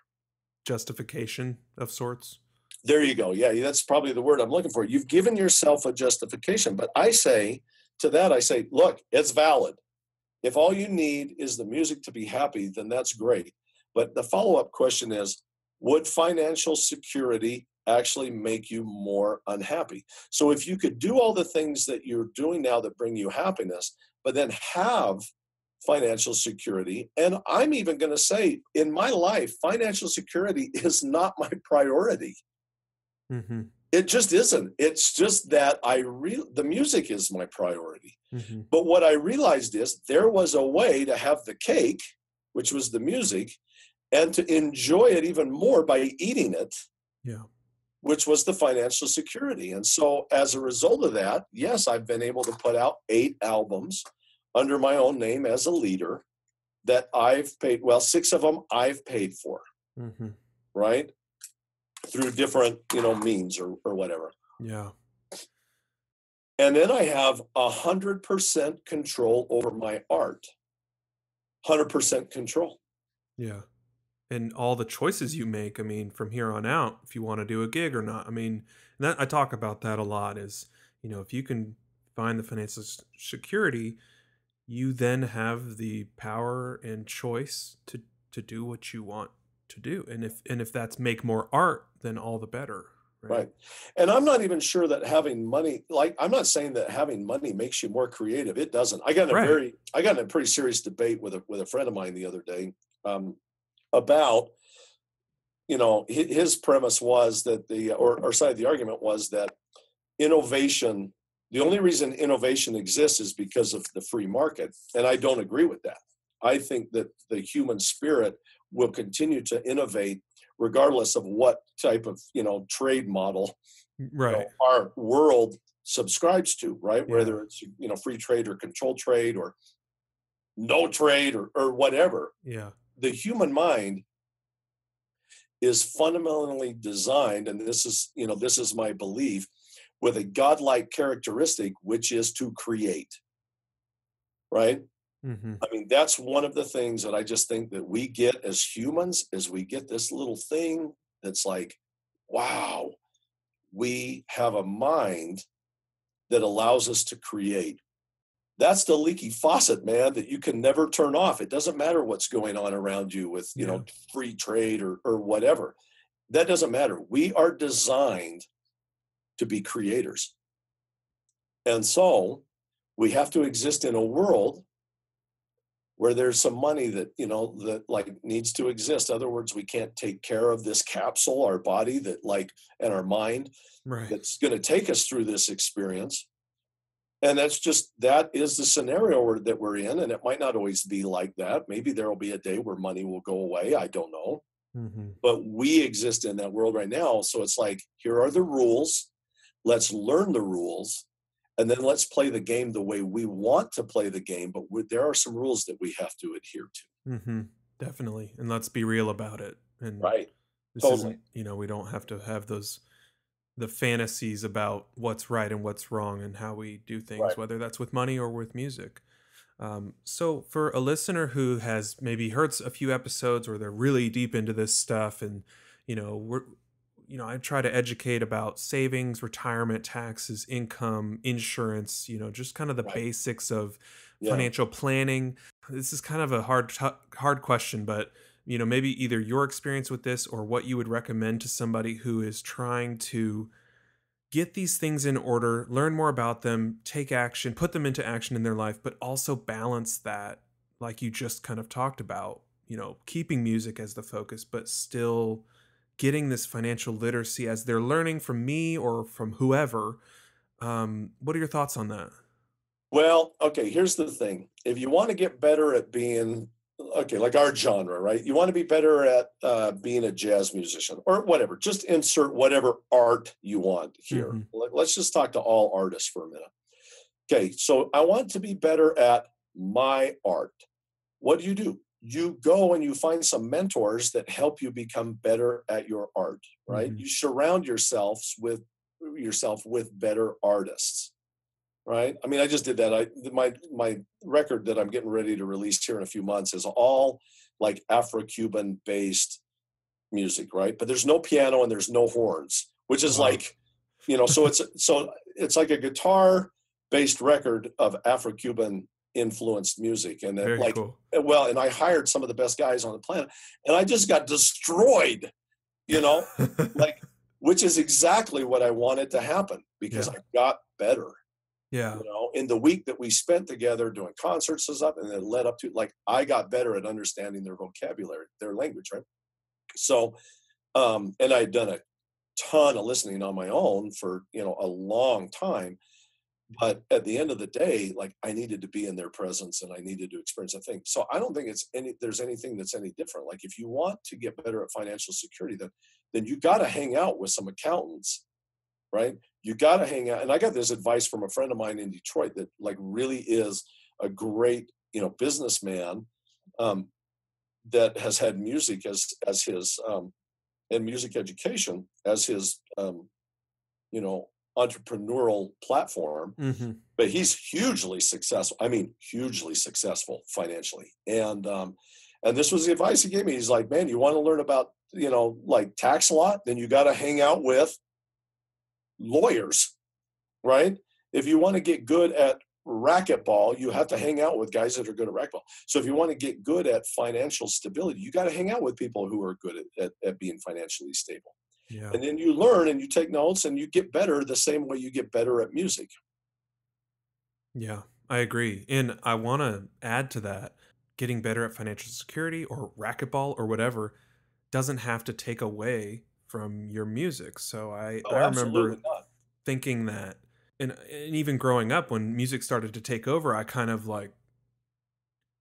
Justification of sorts. there you go yeah that's probably the word i'm looking for you've given yourself a justification but i say to that i say look it's valid. If all you need is the music to be happy then that's great. But the follow-up question is would financial security actually make you more unhappy? So if you could do all the things that you're doing now that bring you happiness but then have financial security and i'm even going to say in my life financial security is not my priority. Mm-hmm. It just isn't it's just that i re- the music is my priority Mm-hmm. but what i realized is there was a way to have the cake which was the music and to enjoy it even more by eating it Yeah. which was the financial security and so as a result of that yes i've been able to put out eight albums under my own name as a leader that i've paid well six of them i've paid for Mm-hmm. right through different you know means or, or whatever Yeah. And then I have a hundred percent control over my art. Hundred percent control. Yeah. And all the choices you make, I mean, from here on out, if you want to do a gig or not. I mean, that I talk about that a lot is, you know, if you can find the financial security, you then have the power and choice to to do what you want to do and if and if that's make more art then all the better right? And i'm not even sure that having money like i'm not saying that having money makes you more creative. It doesn't. I got in a Right. very i got in a pretty serious debate with a with a friend of mine the other day um, about you know his premise was that the or, or side of the argument was that innovation the only reason innovation exists is because of the free market and i don't agree with that. I think that the human spirit will continue to innovate regardless of what type of you know trade model mm, you know, our world subscribes to right? Yeah. whether it's you know free trade or control trade or no trade or, or whatever yeah. the human mind is fundamentally designed and this is you know this is my belief with a godlike characteristic which is to create. Right hmm I mean, that's one of the things that I just think that we get as humans is we get this little thing that's like, wow, we have a mind that allows us to create. That's the leaky faucet, man, that you can never turn off. It doesn't matter what's going on around you with, you know, free trade or or whatever. That doesn't matter. We are designed to be creators. And so we have to exist in a world where there's some money that you know that like needs to exist. Other words we can't take care of this capsule our body that like and our mind right. that's going to take us through this experience. And that's just that is the scenario we're, that we're in and it might not always be like that. Maybe there will be a day where money will go away. I don't know. Hmm but we exist in that world right now. So it's like here are the rules. Let's learn the rules and then let's play the game the way we want to play the game but there are some rules that we have to adhere to hmm definitely and let's be real about it and right this Totally. isn't you know we don't have to have those the fantasies about what's right and what's wrong and how we do things Right. whether that's with money or with music um, so for a listener who has maybe heard a few episodes where they're really deep into this stuff and you know we're you know i try to educate about savings retirement taxes income insurance you know just kind of the Right. basics of yeah financial planning this is kind of a hard t- hard question but you know maybe either your experience with this or what you would recommend to somebody who is trying to get these things in order learn more about them take action put them into action in their life but also balance that like you just kind of talked about you know keeping music as the focus but still getting this financial literacy as they're learning from me or from whoever um, what are your thoughts on that Well, okay, here's the thing. If you want to get better at being okay, like our genre, right? You want to be better at uh, being a jazz musician or whatever. Just insert whatever art you want here. Mhm. Let's just talk to all artists for a minute. Okay, so I want to be better at my art. What do you do? You go and you find some mentors that help you become better at your art, right? Mhm. You surround yourselves with yourself with better artists right? I mean, I just did that. I my my record that I'm getting ready to release here in a few months is all like Afro-Cuban based music, right? But there's no piano and there's no horns, which is Wow. like, you know, so it's so it's like a guitar based record of Afro-Cuban influenced music. And very like cool. well and I hired some of the best guys on the planet and I just got destroyed, you know, like which is exactly what I wanted to happen because Yeah. I got better yeah. you know? In the week that we spent together doing concerts and stuff and it led up to like i got better at understanding their vocabulary their language right? So um and i'd done a ton of listening on my own for you know a long time but at the end of the day like i needed to be in their presence and i needed to experience a thing. So i don't think it's any there's anything that's any different. Like if you want to get better at financial security then then you got to hang out with some accountants right? You got to hang out and i got this advice from a friend of mine in detroit that like really is a great you know businessman um, that has had music as as his um, and music education as his um, you know entrepreneurial platform hmm but he's hugely successful i mean hugely successful financially. And um and this was the advice he gave me. He's like man you want to learn about you know like tax law? Then you got to hang out with lawyers right? If you want to get good at racquetball, you have to hang out with guys that are good at racquetball. So if you want to get good at financial stability, you got to hang out with people who are good at, at, at being financially stable. Yeah. And then you learn and you take notes and you get better the same way you get better at music. Yeah, I agree. And I want to add to that getting better at financial security or racquetball or whatever doesn't have to take away from your music. So I, Oh, I remember not. thinking that and, and even growing up when music started to take over i kind of like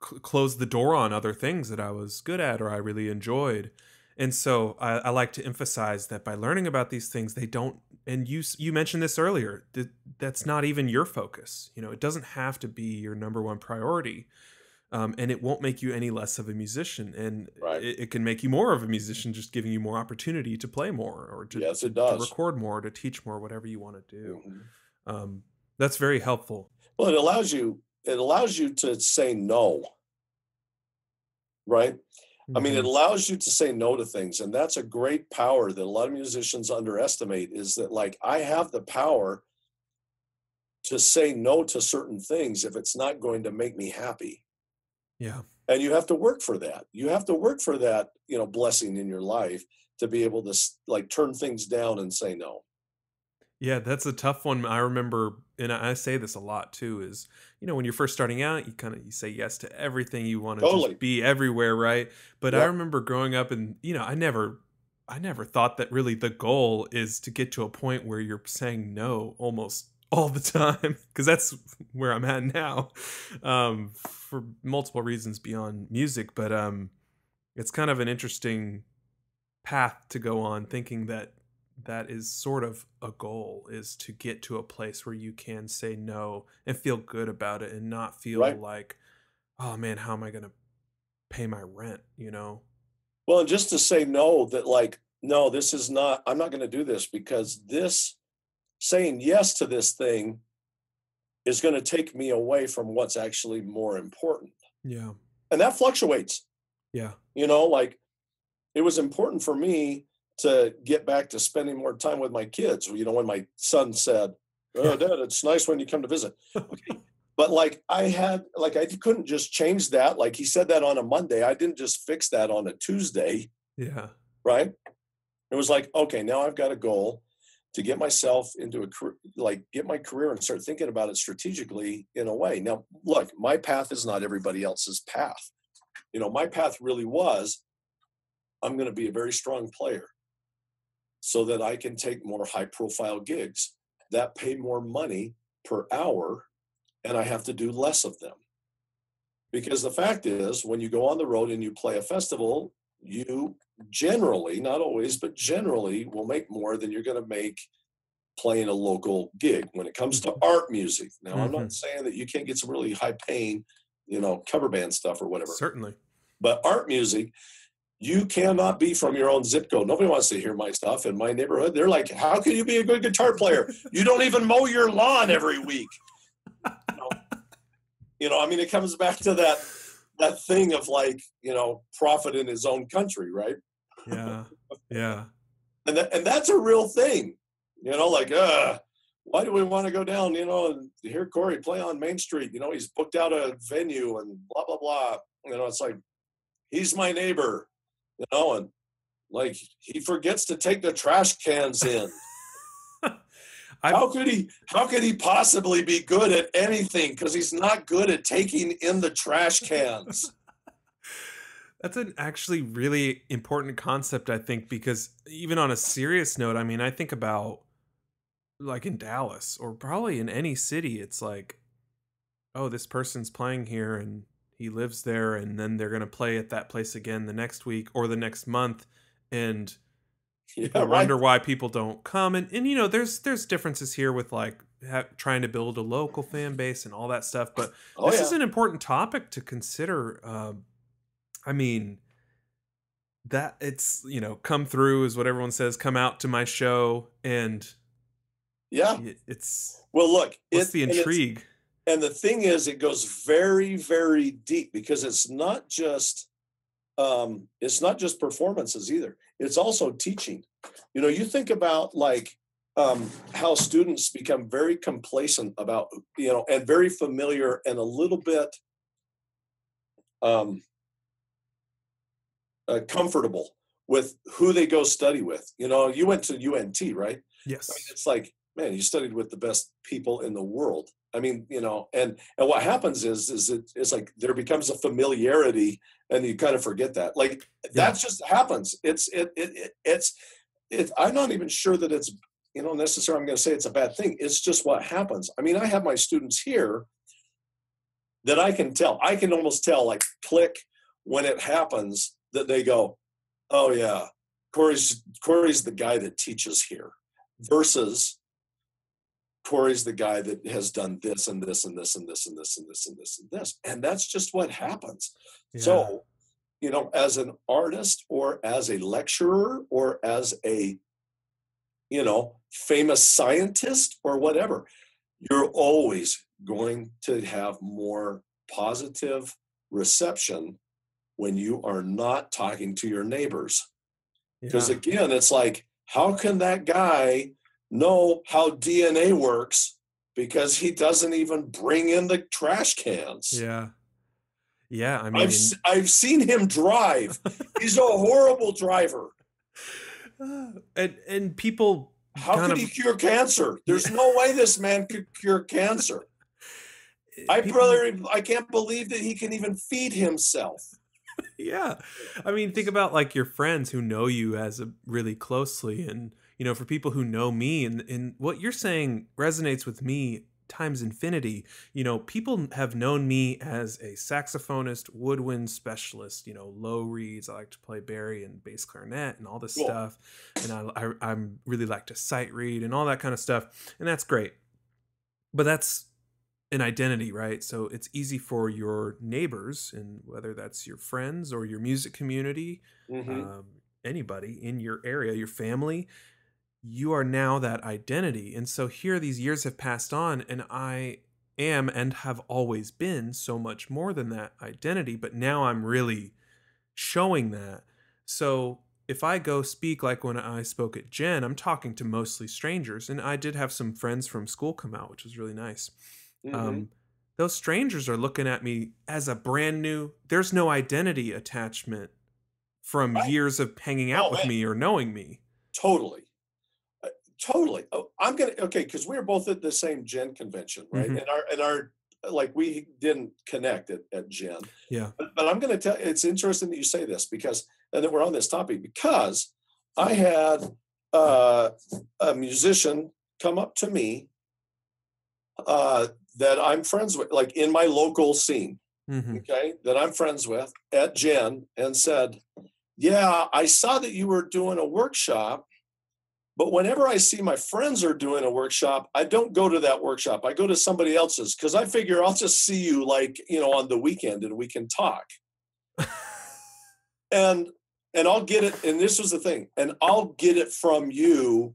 cl- closed the door on other things that i was good at or i really enjoyed and so I, I like to emphasize that by learning about these things they don't and you you mentioned this earlier that that's not even your focus you know it doesn't have to be your number one priority um, and it won't make you any less of a musician and Right. it, it can make you more of a musician just giving you more opportunity to play more or to, Yes, it to does. record more to teach more whatever you want to do Mhm. um, that's very helpful Well, it allows you it allows you to say no. Right? I mean, it Mhm. allows you to say no to things, and that's a great power that a lot of musicians underestimate. Is that like I have the power to say no to certain things if it's not going to make me happy, yeah and you have to work for that. You have to work for that, you know, blessing in your life to be able to like turn things down and say no. yeah that's a tough one i remember and i I say this a lot too is you know when you're first starting out you kind of you say yes to everything you want to Totally. just be everywhere right but i remember growing up and you know i never i never thought that really the goal is to get to a point where you're saying no almost all the time because that's where i'm at now um, for multiple reasons beyond music but um, it's kind of an interesting path to go on thinking that that is sort of a goal is to get to a place where you can say no and feel good about it and not feel Right. like oh man how am i going to pay my rent you know Well, and just to say no, that like, no, this is not, I'm not going to do this because this saying yes to this thing is going to take me away from what's actually more important. yeah And that fluctuates. yeah You know, like it was important for me to get back to spending more time with my kids. You know, when my son said, Oh, dad, it's nice when you come to visit. Okay. But like I had, like I couldn't just change that. Like he said that on a Monday. I didn't just fix that on a Tuesday yeah right? It was like, okay, now I've got a goal to get myself into a career, like get my career and start thinking about it strategically in a way. Now, look, my path is not everybody else's path. You know, my path really was I'm going to be a very strong player so that I can take more high profile gigs that pay more money per hour and I have to do less of them. Because the fact is, when you go on the road and you play a festival, you generally, not always, but generally will make more than you're going to make playing a local gig when it comes to art music. Now, I'm Mhm. not saying that you can't get some really high paying, you know, cover band stuff or whatever, certainly but art music, you cannot be from your own zip code. Nobody wants to hear my stuff in my neighborhood. They're like, how can you be a good guitar player? You don't even mow your lawn every week. You know, you know I mean, it comes back to that that thing of like, you know, prophet in his own country, right? yeah yeah and that, and that's a real thing you know like uh why do we want to go down you know and hear corey play on main street you know he's booked out a venue and blah blah blah you know it's like he's my neighbor you know and like he forgets to take the trash cans in. I, how could he how could he possibly be good at anything because he's not good at taking in the trash cans? That's an actually really important concept, I think, because even on a serious note, I mean, I think about like in Dallas or probably in any city, it's like, oh, this person's playing here and he lives there, and then they're going to play at that place again the next week or the next month. And yeah I right wonder why people don't come. And, and you know, there's there's differences here with like ha- trying to build a local fan base and all that stuff. But oh this yeah is an important topic to consider. Um, I mean, that it's you know come through is what everyone says. Come out to my show, and yeah it's well look what's it- the intrigue? And the thing is it goes very very deep because it's not just um it's not just performances either it's also teaching you know you think about like um, how students become very complacent about you know and very familiar and a little bit um, uh, comfortable with who they go study with. You know, you went to UNT, right? Yes. I mean, it's like, man, you studied with the best people in the world. I mean, you know, and and what happens is is it, it's like there becomes a familiarity, and you kind of forget that. Like Yeah. that just happens. It's it, it, it it's it. I'm not even sure that it's you know necessarily. I'm going to say it's a bad thing. It's just what happens. I mean, I have my students here that I can tell. I can almost tell, like click when it happens that they go, "Oh yeah, Corey's Corey's the guy that teaches here," versus Corey's the guy that has done this and this and this and this and this and this and this and this. And that's just what happens. Yeah. So, you know, as an artist or as a lecturer or as a, you know, famous scientist or whatever, you're always going to have more positive reception when you are not talking to your neighbors. Because yeah. again, it's like, how can that guy know how DNA works because he doesn't even bring in the trash cans? yeah. Yeah. I mean, I've I've seen him drive. He's a horrible driver. and and people How could of he cure cancer? There's no way this man could cure cancer. I people- brother, I can't believe that he can even feed himself. yeah i mean think about like your friends who know you as a really closely and you know for people who know me and and what you're saying resonates with me times infinity you know people have known me as a saxophonist woodwind specialist you know low reeds i like to play bari and bass clarinet and all this Cool. stuff and I, I i'm really like to sight read and all that kind of stuff and that's great but that's an identity, right? So it's easy for your neighbors, and whether that's your friends or your music community, Mhm. um, anybody in your area, your family, you are now that identity. And so here these years have passed on, and I am and have always been so much more than that identity, but now I'm really showing that. So if I go speak like when I spoke at JEN, I'm talking to mostly strangers, and I did have some friends from school come out, which was really nice Mhm. um, those strangers are looking at me as a brand new there's no identity attachment from Right. years of hanging out Oh, with me or knowing me totally. Totally. Oh, I'm gonna okay because we were both at the same JEN convention, right? Mhm. And our and our like we didn't connect at, at JEN. yeah But, but I'm going to tell. It's interesting that you say this because and that we're on this topic because I had uh, a musician come up to me uh, that I'm friends with, like in my local scene, hmm okay, that I'm friends with at JEN, and said, "Yeah, I saw that you were doing a workshop." But whenever I see my friends are doing a workshop, I don't go to that workshop. I go to somebody else's because I figure I'll just see you like, you know, on the weekend and we can talk and and I'll get it. And this was the thing, and I'll get it from you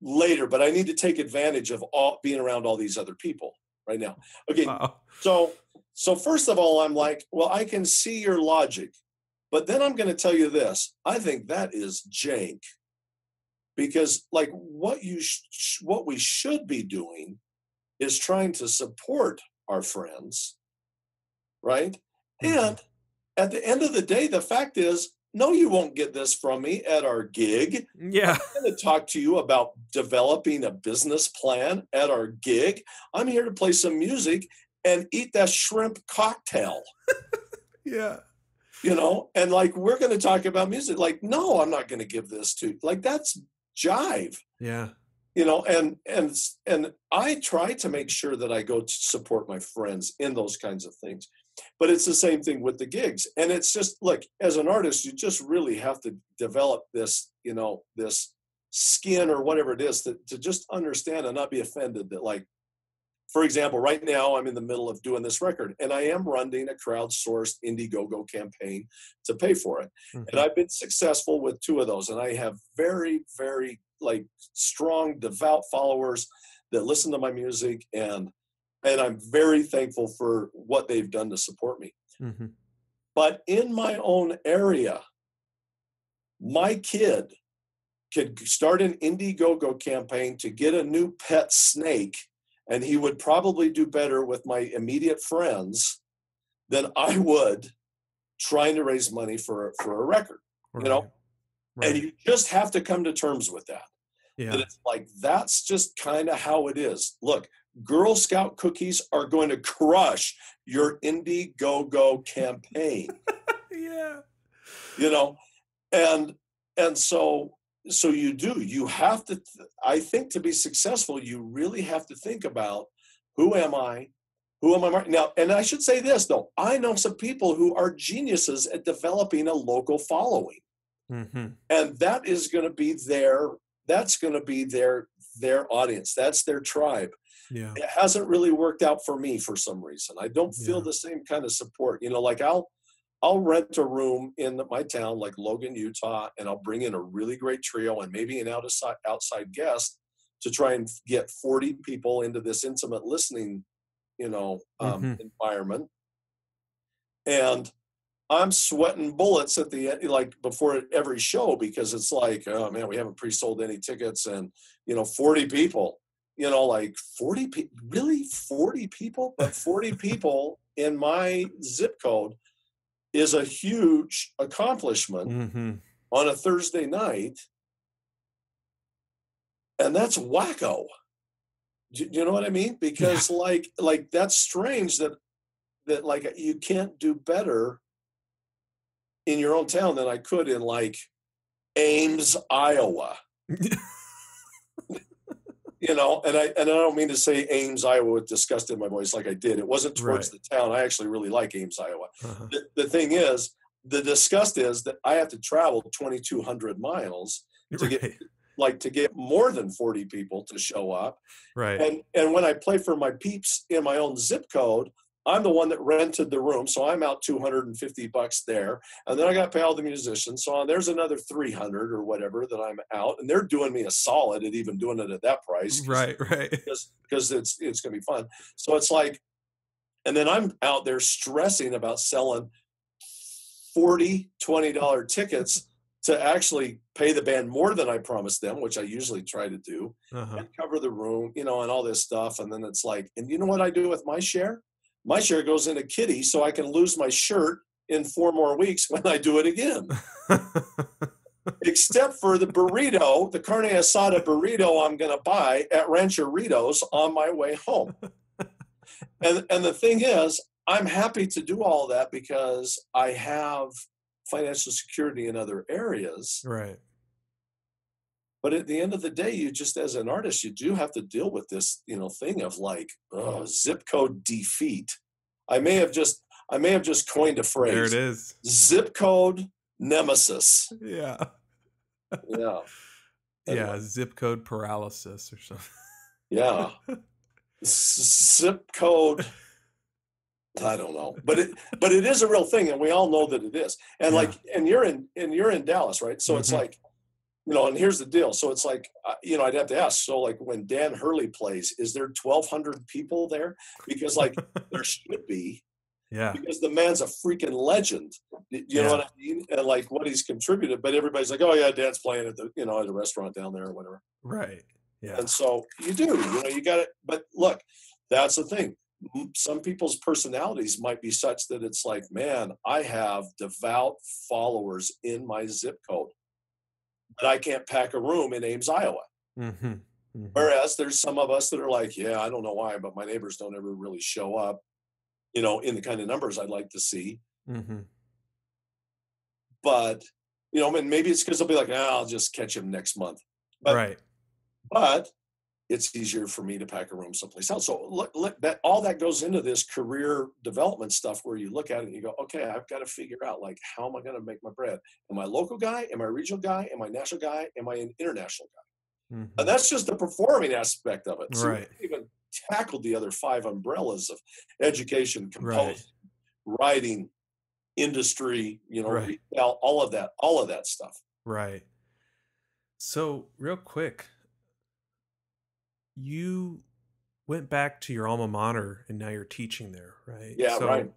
later. But I need to take advantage of all being around all these other people right now. Okay, wow. so so first of all, I'm like, well, I can see your logic, but then I'm going to tell you this. I think that is jank because like what you sh- what we should be doing is trying to support our friends, right? Mhm. And at the end of the day, the fact is, no, you won't get this from me at our gig. yeah I'm going to talk to you about developing a business plan at our gig. I'm here to play some music and eat that shrimp cocktail, yeah you know? And like, we're going to talk about music. Like, no, I'm not going to give this to like that's jive yeah. you know and and and i try to make sure that i go to support my friends in those kinds of things but it's the same thing with the gigs and it's just look, as an artist you just really have to develop this you know this skin or whatever it is to, to just understand and not be offended that like for example right now i'm in the middle of doing this record and i am running a crowdsourced indiegogo campaign to pay for it Mhm. and I've been successful with two of those, and I have very, very like strong, devout followers that listen to my music, and and I'm very thankful for what they've done to support me. Mhm. But in my own area, my kid could start an Indiegogo campaign to get a new pet snake, and he would probably do better with my immediate friends than I would trying to raise money for for a record. Right. You know, Right. and you just have to come to terms with that. yeah. That it's like that's just kind of how it is. Look, Girl Scout cookies are going to crush your Indiegogo campaign. yeah. you know and and so so you do you have to th- i think to be successful you really have to think about who am i who am i mar- now and i should say this though i know some people who are geniuses at developing a local following hmm and that is going to be their that's going to be their their audience that's their tribe Yeah. it hasn't really worked out for me for some reason. I don't feel Yeah. the same kind of support. You know, like I'll I'll rent a room in my town, like Logan, Utah, and I'll bring in a really great trio and maybe an outside outside guest to try and get 40 people into this intimate listening, you know, um, Mhm. environment. And I'm sweating bullets at the end, like before every show because it's like, oh man, we haven't pre-sold any tickets, and you know, 40 people you know, like 40 people, really 40 people? But 40 people in my zip code is a huge accomplishment hmm on a Thursday night. And that's wacko. Do do you know what I mean? Because like like that's strange that that like you can't do better in your own town than I could in like Ames, Iowa. you know, and I and I don't mean to say Ames, Iowa with disgust in my voice like I did. It wasn't towards the town. I actually really like Ames, Iowa. uh-huh. The, the thing is, the disgust is that I have to travel 2,200 miles, to get- like to get more than 40 people to show up. right. And and when I play for my peeps in my own zip code, I'm the one that rented the room, so I'm out 250 bucks there, and then I got to pay all the musicians. So there's another 300 or whatever that I'm out, and they're doing me a solid at even doing it at that price. right. Right. because because it's it's gonna be fun. So it's like, and then I'm out there stressing about selling 40 20 dollar tickets to actually pay the band more than I promised them, which I usually try to do, Uh-huh. and cover the room, you know, and all this stuff. And then it's like, and you know what I do with my share? My share goes into kitty, so I can lose my shirt in four more weeks when I do it again except for the burrito, the carne asada burrito I'm going to buy at Rancheritos on my way home. and and the thing is, I'm happy to do all that because I have financial security in other areas. right. But at the end of the day, you just as an artist, you do have to deal with this, you know, thing of like oh, zip code defeat. I may have just I may have just coined a phrase. There it is. Zip code nemesis. Yeah. Yeah. Yeah. Zip code paralysis or something. Yeah. Zip code. I don't know, but it but it is a real thing, and we all know that it is. And Yeah. like, and you're in and you're in Dallas, right? So it's Mhm. like, you know, and here's the deal. So it's like, uh, you know, I'd have to ask. So like, when Dan Haerle plays, is there 1,200 people there? Because like there should be, Yeah. because the man's a freaking legend. You know what I mean? And like what he's contributed. But everybody's like, oh yeah, Dan's playing at the you know at a restaurant down there or whatever. Right. Yeah. And so you do, you know, you got it. But look, that's the thing. Some people's personalities might be such that it's like, man, I have devout followers in my zip code, but I can't pack a room in Ames, Iowa. Mm-hmm. hmm Whereas there's some of us that are like, yeah, I don't know why, but my neighbors don't ever really show up, you know, in the kind of numbers I'd like to see. hmm But, you know, and maybe it's because they'll be like, ah, I'll just catch him next month. but- right. but it's easier for me to pack a room someplace else. So look, look, that all that goes into this career development stuff where you look at it and you go, okay, I've got to figure out like how am I going to make my bread? Am I a local guy? Am I a regional guy? Am I a national guy? Am I an international guy? Mhm. And that's just the performing aspect of it. So Right. even tackled the other five umbrellas of education, Right. composing, writing, industry, you know, Right. retail, all of that, all of that stuff. Right. So, real quick, you went back to your alma mater and now you're teaching there, right? Yeah, so right.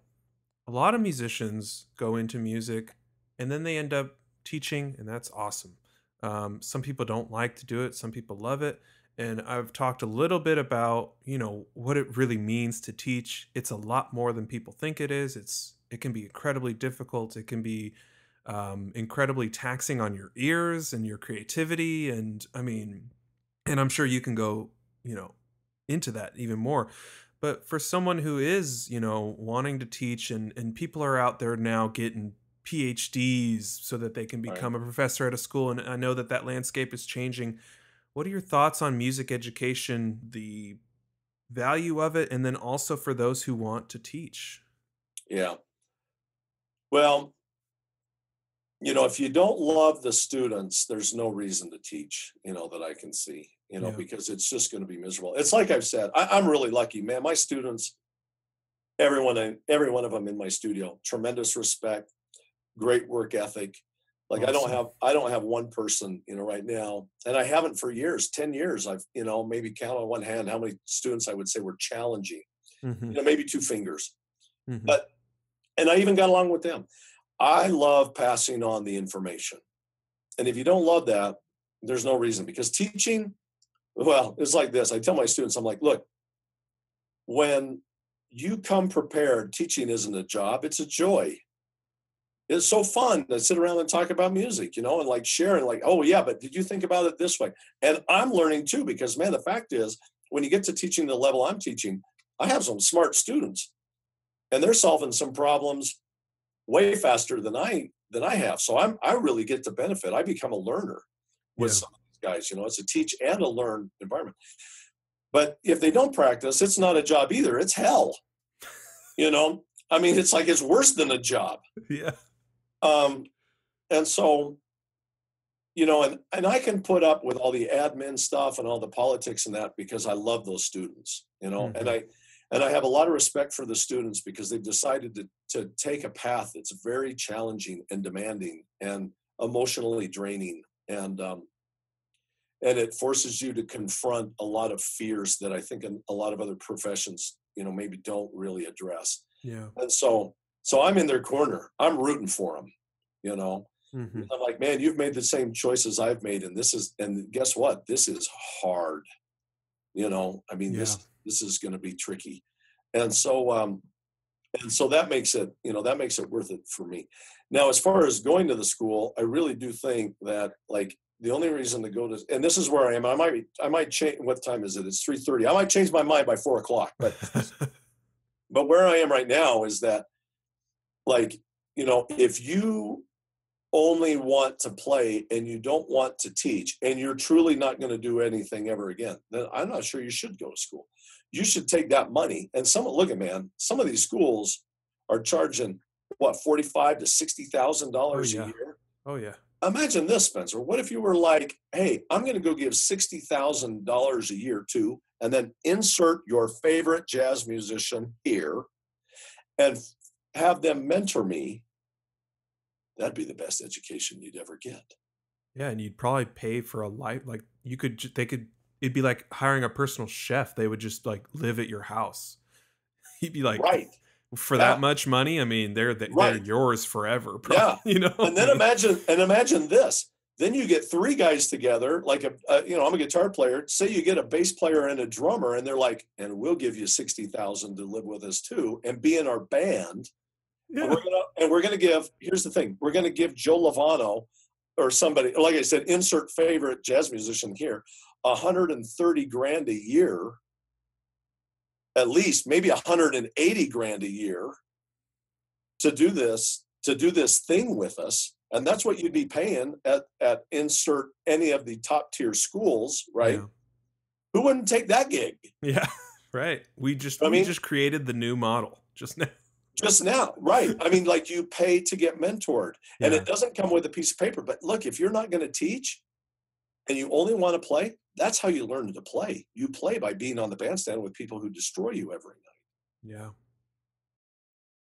A lot of musicians go into music and then they end up teaching, and that's awesome. Um, some people don't like to do it, some people love it. And I've talked a little bit about, you know, what it really means to teach. It's a lot more than people think it is. It's it can be incredibly difficult. It can be um, incredibly taxing on your ears and your creativity. And I mean, and I'm sure you can go, you know, into that even more. But for someone who is, you know, wanting to teach and and people are out there now getting PhDs so that they can become right. a professor at a school and I know that that landscape is changing. What are your thoughts on music education, the value of it and then also for those who want to teach? Yeah. Well, you know, if you don't love the students, there's no reason to teach, you know, that I can see, you know, yeah. because it's just going to be miserable. It's like I've said, I, am really lucky, man. My students, everyone, every one of them in my studio, tremendous respect, great work ethic. Like awesome. I don't have, I don't have one person, you know, right now, and I haven't for years, 10 years. I've, you know, maybe count on one hand how many students I would say were challenging, mm-hmm. you know, maybe two fingers. Mm-hmm. But, and I even got along with them. I love passing on the information. And if you don't love that, there's no reason because teaching, well, it's like this. I tell my students, I'm like, look, when you come prepared, teaching isn't a job, it's a joy. It's so fun to sit around and talk about music, you know, and like sharing, like, oh, yeah, but did you think about it this way? And I'm learning too, because man, the fact is, when you get to teaching the level I'm teaching, I have some smart students and they're solving some problems way faster than I than I have. So I'm I really get to benefit. I become a learner with yeah. some of guys. You know, it's a teach and a learn environment. But if they don't practice, it's not a job either. It's hell. You know, I mean, it's like it's worse than a job. Yeah. Um, and so, you know, and and I can put up with all the admin stuff and all the politics and that because I love those students. You know, mm-hmm. and I and I have a lot of respect for the students because they've decided to, to take a path that's very challenging and demanding and emotionally draining. And, um, and it forces you to confront a lot of fears that I think a lot of other professions, you know, maybe don't really address. Yeah. And so, so I'm in their corner. I'm rooting for them, you know. Mm-hmm. I'm like, man, you've made the same choices I've made, and this is, and guess what? This is hard. You know, I mean, yeah. this this is going to be tricky and so um and so that makes it you know that makes it worth it for me now as far as going to the school i really do think that like the only reason to go to and this is where i am i might i might change what time is it? It's 3.30 i might change my mind by 4 o'clock but but where i am right now is that like you know if you only want to play and you don't want to teach and you're truly not going to do anything ever again then i'm not sure you should go to school. You should take that money and some look at man some of these schools are charging what 45 to 60 thousand dollars oh, a year? Oh yeah imagine this Spenser what if you were like hey i'm going to go give 60 thousand dollars a year to and then insert your favorite jazz musician here and have them mentor me that'd be the best education you'd ever get yeah and you'd probably pay for a life like you could they could it'd be like hiring a personal chef. They would just like live at your house. You'd be like, right. For yeah. that much money, I mean, they're they're right. yours forever. Probably, yeah, you know. And then imagine and imagine this. Then you get three guys together, like a, a, you know, I'm a guitar player. Say you get a bass player and a drummer, and they're like, and we'll give you sixty thousand to live with us too, and be in our band. Yeah. And we're gonna and we're gonna give. Here's the thing: we're gonna give Joe Lovano or somebody, like I said, insert favorite jazz musician here, 130 grand a year, at least maybe 180 grand a year to do this, to do this thing with us. And that's what you'd be paying at, at insert any of the top tier schools, right? Yeah. Who wouldn't take that gig? Yeah, right. We just I we mean, just created the new model just now. Just now, right. I mean, like you pay to get mentored. Yeah. And it doesn't come with a piece of paper. But look, if you're not going to teach and you only want to play, that's how you learn to play. You play by being on the bandstand with people who destroy you every night. Yeah.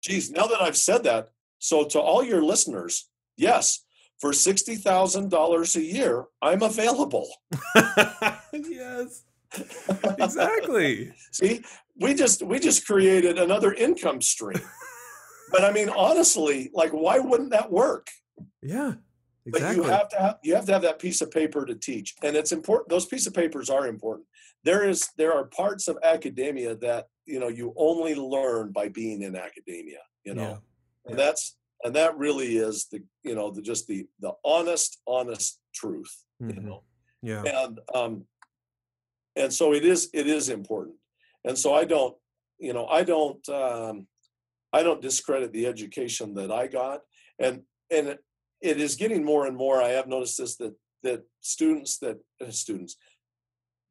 Geez, now that I've said that, so to all your listeners, yes, for sixty thousand dollars a year, I'm available. yes. Exactly. See, we just we just created another income stream. but I mean, honestly, like why wouldn't that work? Yeah. Exactly. But you have to have you have to have that piece of paper to teach, and it's important. Those piece of papers are important. There is there are parts of academia that you know you only learn by being in academia. You know, Yeah. and that's and that really is the you know the just the the honest honest truth. You Mhm. know, Yeah. and um, and so it is it is important. And so I don't you know I don't um, I don't discredit the education that I got, and and it, is getting more and more. I have noticed this that that students that uh, students,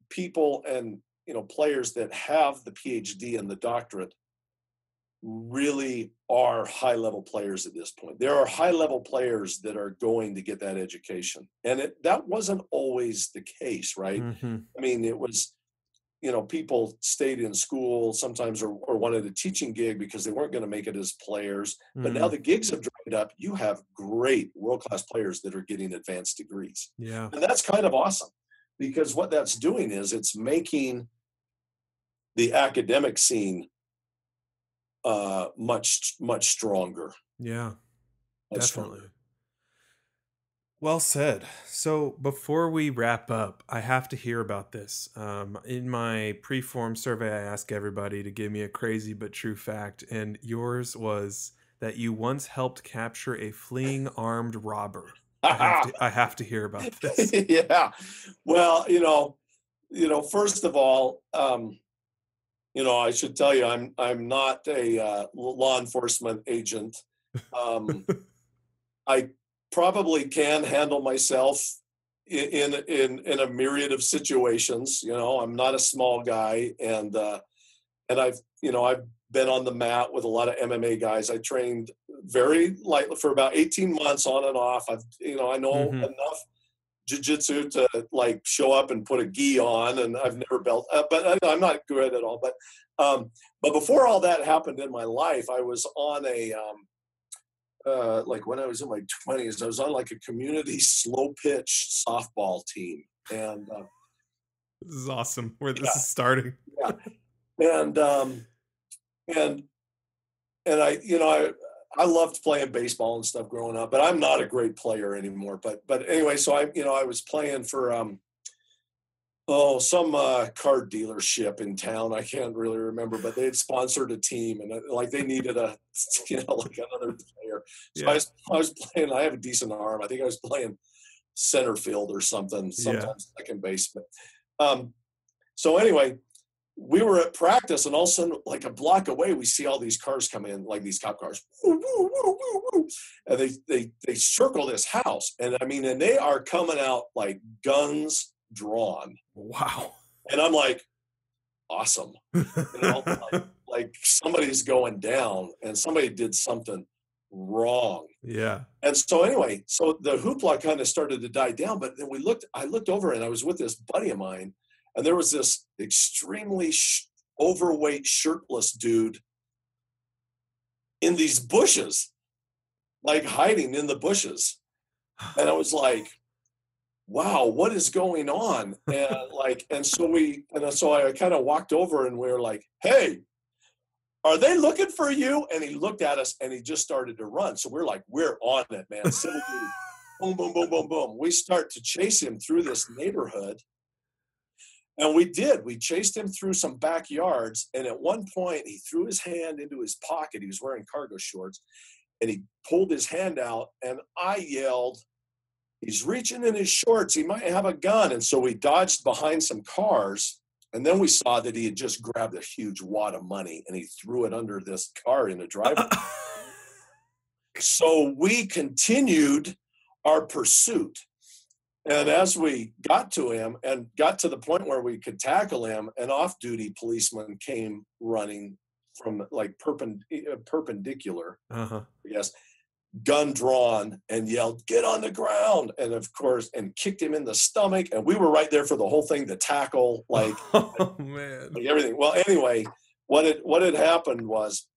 people and you know players that have the PhD and the doctorate really are high level players at this point. There are high level players that are going to get that education, and it, that wasn't always the case, right? Mhm. I mean, it was, you know, people stayed in school sometimes or, or wanted a teaching gig because they weren't going to make it as players. But now Mhm. the gigs have dried up. You have great world class players that are getting advanced degrees. yeah. And that's kind of awesome because what that's doing is it's making the academic scene uh, much, much stronger. Yeah. much stronger. Well said. So before we wrap up, I have to hear about this. Um, in my pre-form survey, I asked everybody to give me a crazy but true fact, and yours was that you once helped capture a fleeing armed robber. I have to, I have to hear about this. yeah. Well, you know, you know, first of all, um, you know, I should tell you, I'm I'm not a uh, law enforcement agent. Um, I probably can handle myself in, in in a myriad of situations. You know, I'm not a small guy, and uh, and I've you know I've been on the mat with a lot of MMA guys. I trained very lightly for about 18 months on and off. I've you know I know Mhm. enough jiu-jitsu to like show up and put a gi on and i've never belt uh, but I, i'm not good at all but um but before all that happened in my life i was on a um uh like when i was in my 20s i was on like a community slow pitch softball team and uh, This is awesome. Where this Yeah. is starting. yeah. and um and and i you know i i loved playing baseball and stuff growing up but i'm not a great player anymore but but anyway so i you know i was playing for um oh some uh card dealership in town i can't really remember but they had sponsored a team and uh, like they needed a you know like another player so I, was, I was playing i have a decent arm i think i was playing center field or something Yeah. sometimes second base um so anyway we were at practice and all of a sudden like a block away we see all these cars come in like these cop cars woo, woo, woo, woo, woo. and they they they circle this house and i mean and they are coming out like guns drawn Wow. and i'm like awesome know, like- like somebody's going down and somebody did something wrong yeah. and so anyway so the hoopla kind of started to die down but then we looked i looked over and i was with this buddy of mine and there was this extremely sh- overweight shirtless dude in these bushes like hiding in the bushes and i was like wow what is going on? And like and so we and so i kind of walked over and we were like hey are they looking for you? And he looked at us and he just started to run. So we're like we're on it man. Boom boom boom boom boom. We start to chase him through this neighborhood. And we did. We chased him through some backyards. And at one point he threw his hand into his pocket. He was wearing cargo shorts. And he pulled his hand out and i yelled he's reaching in his shorts. He might have a gun. And so we dodged behind some cars and then we saw that he had just grabbed a huge wad of money and he threw it under this car in the driveway. So we continued our pursuit. And as we got to him and got to the point where we could tackle him an off-duty policeman came running from like perpend- uh, perpendicular uh-huh. yes, gun drawn and yelled, "Get on the ground!" And of course, and kicked him in the stomach. And we were right there for the whole thing, the tackle, like, oh man. like everything. Well, anyway, what had what had happened was,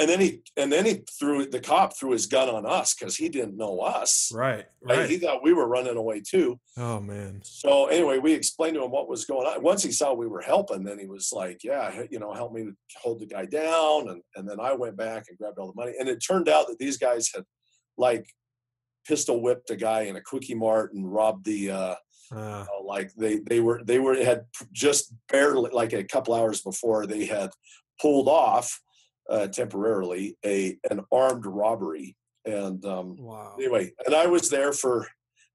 and then he and then he threw the cop threw his gun on us because he didn't know us. Right. Right? He thought we were running away too. Oh man. So anyway, we explained to him what was going on. Once he saw we were helping, then he was like, "Yeah, you know, help me to hold the guy down." And and then I went back and grabbed all the money. And it turned out that these guys had like pistol whipped a guy in a quickie mart and robbed the uh, Uh, you know, like they they were they were had just barely like a couple hours before they had pulled off uh, temporarily a an armed robbery and um, wow. anyway and I was there for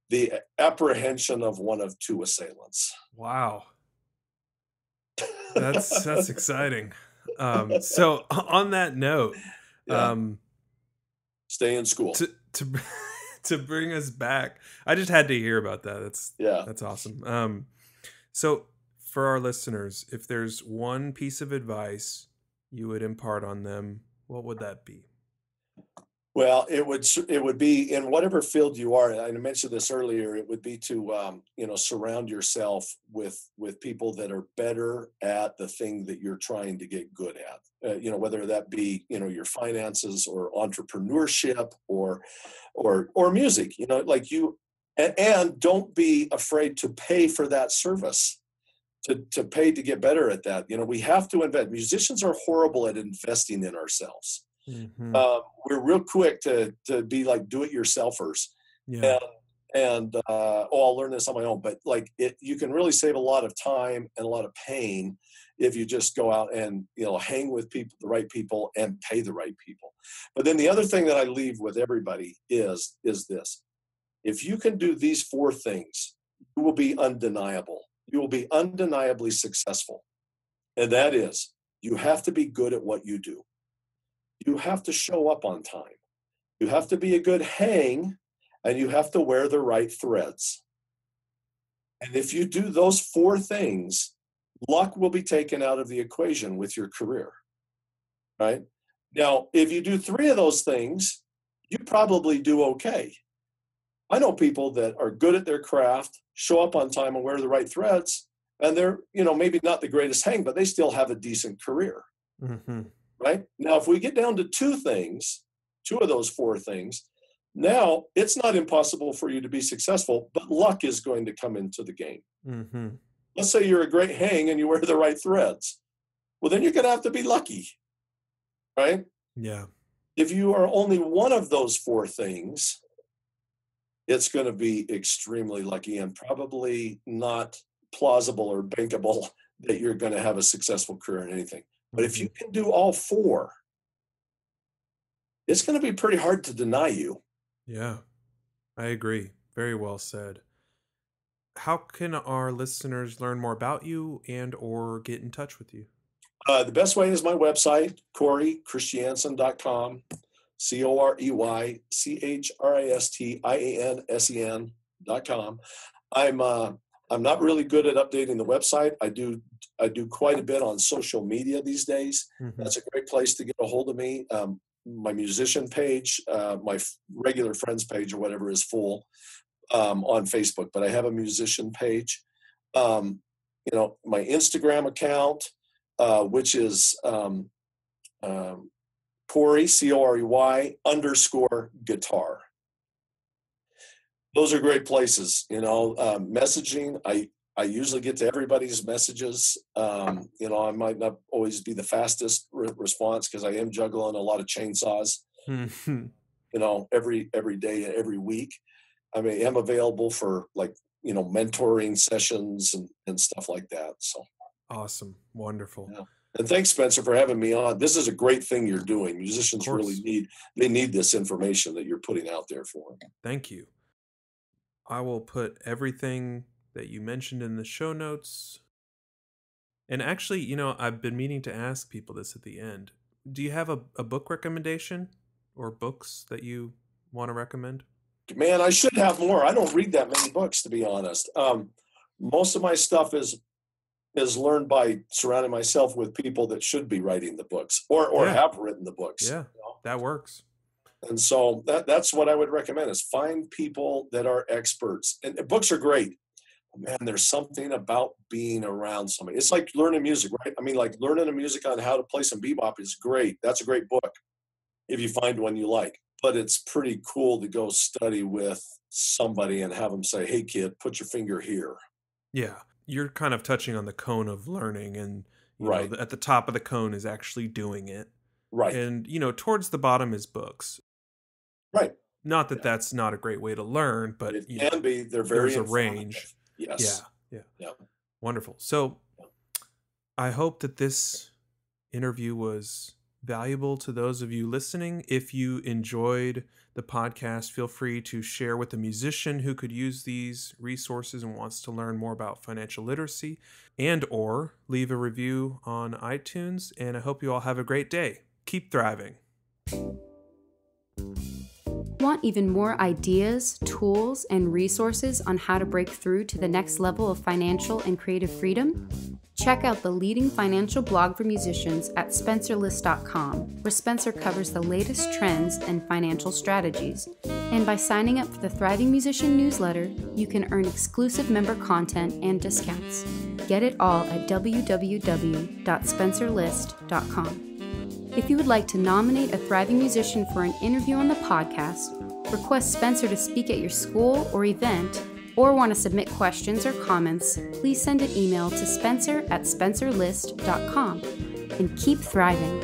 the apprehension of one of two assailants. Wow. That's that's exciting. Um, so on that note, Yeah. um, Stay in school. to to to bring us back, I just had to hear about that. That's yeah. that's awesome. Um, so for our listeners, if there's one piece of advice you would impart on them, what would that be? Well, it would it would be in whatever field you are. and I mentioned this earlier. It would be to um, you know surround yourself with with people that are better at the thing that you're trying to get good at. Uh, you know whether that be you know your finances or entrepreneurship or or or music. You know like you and, and don't be afraid to pay for that service. To, to pay to get better at that. You know, we have to invest. Musicians are horrible at investing in ourselves Mhm. uh, we're real quick to to be like do it yourselfers yeah. and and uh, oh I'll learn this on my own but like it you can really save a lot of time and a lot of pain if you just go out and you know hang with people the right people and pay the right people but then the other thing that I leave with everybody is is this if you can do these four things you will be undeniable you will be undeniably successful and that is you have to be good at what you do you have to show up on time. You have to be a good hang and you have to wear the right threads. And if you do those four things, luck will be taken out of the equation with your career. Right? Now, if you do three of those things, you probably do okay. I know people that are good at their craft, show up on time and wear the right threads, and they're, you know, maybe not the greatest hang, but they still have a decent career Mhm. right? Now, if we get down to two things, two of those four things, now it's not impossible for you to be successful, but luck is going to come into the game. Mhm. Let's say you're a great hang and you wear the right threads. Well, then you're going to have to be lucky, right? Yeah. If you are only one of those four things, it's going to be extremely lucky and probably not plausible or bankable that you're going to have a successful career in anything. But if you can do all four, it's going to be pretty hard to deny you. Yeah, I agree. Very well said. How can our listeners learn more about you and or get in touch with you? Uh, the best way is my website, CoreyChristiansen.com, C O R E Y C H R I S T I A N S E N dot com. I'm uh, I'm not really good at updating the website. I do I do quite a bit on social media these days. Mhm. That's a great place to get a hold of me. Um, my musician page, uh, my f- regular friends page or whatever is full um, on Facebook, but I have a musician page. Um, you know, my Instagram account, uh, which is um, um, Corey C O R E Y underscore guitar. Those are great places. You know, um, messaging. I I usually get to everybody's messages. Um, you know, I might not always be the fastest re- response because I am juggling a lot of chainsaws. Mhm. You know, every every day, every week. I mean, I'm available for like you know mentoring sessions and and stuff like that. So, awesome. Wonderful. Yeah. And thanks, Spenser, for having me on. This is a great thing you're doing. Musicians really need they need this information that you're putting out there for them. Thank you. I will put everything that you mentioned in the show notes. And actually, you know, I've been meaning to ask people this at the end. Do you have a, a book recommendation or books that you want to recommend? Man, I should have more. I don't read that many books, to be honest. Um, most of my stuff is is learned by surrounding myself with people that should be writing the books or or Yeah. have written the books. Yeah, that works. And so that that's what I would recommend is find people that are experts. And and books are great. Man, there's something about being around somebody. It's like learning music, right? I mean, like learning a music on how to play some bebop is great. That's a great book if you find one you like. But it's pretty cool to go study with somebody and have them say, "Hey, kid, put your finger here." Yeah, you're kind of touching on the cone of learning, and you know, Right. the- at the top of the cone is actually doing it, Right. and you know, towards the bottom is books. Right. not that that's not a great way to learn, but it you can know, be. They're very there's a range. Yes. Yeah, yeah, Yeah. Wonderful. So, I hope that this interview was valuable to those of you listening. If you enjoyed the podcast, feel free to share with a musician who could use these resources and wants to learn more about financial literacy and or leave a review on iTunes and I hope you all have a great day. Keep thriving. Want even more ideas, tools, and resources on how to break through to the next level of financial and creative freedom? Check out the leading financial blog for musicians at spenserliszt.com, where Spenser covers the latest trends and financial strategies. And by signing up for the Thriving Musician newsletter, you can earn exclusive member content and discounts. Get it all at www.spenserliszt.com. If you would like to nominate a thriving musician for an interview on the podcast, request Spenser to speak at your school or event, or want to submit questions or comments, please send an email to spenser at spenserliszt.com and keep thriving.